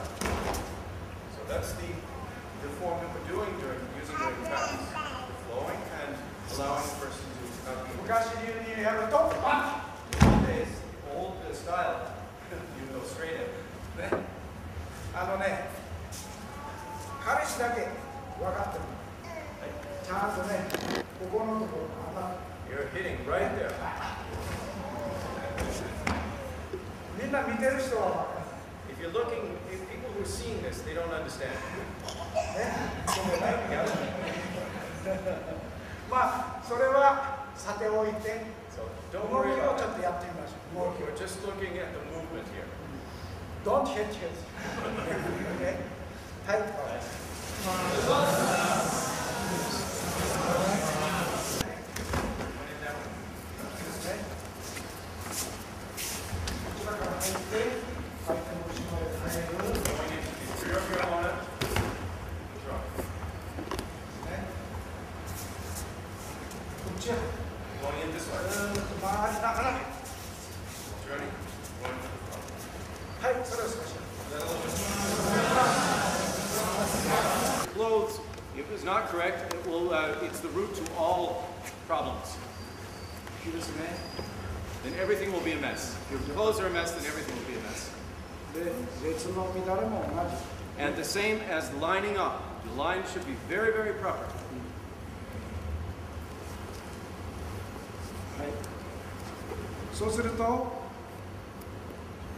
So that's the, the form that we're doing during using during practice. Flowing and allowing the person to not be. 昔流にやるとあ Old days, old uh, style, you go straight in. ねあのね彼氏だけ分かってるちゃんとねここのところ当たる You're hitting right there. みんな見てる人は If you're looking, if people who are seeing this, they don't understand. まあそれはさておいて So 動 don't き worry をちょっ.とやってみましょう We're just looking at the movement here. Don't hit his. okay? はい。same as lining up. The line should be very, very proper. はい。そうすると、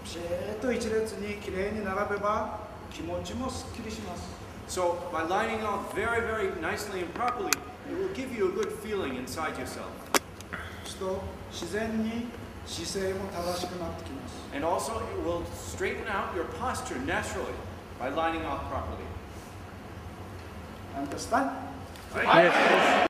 ピシッと一列にきれいに並べば、気持ちもすっきりします。 So by lining up very, very nicely and properly, It will give you a good feeling inside yourself. そうすると自然に姿勢も正しくなってきます And also, it will straighten out your posture naturally by lining off properly. Understand? Yes.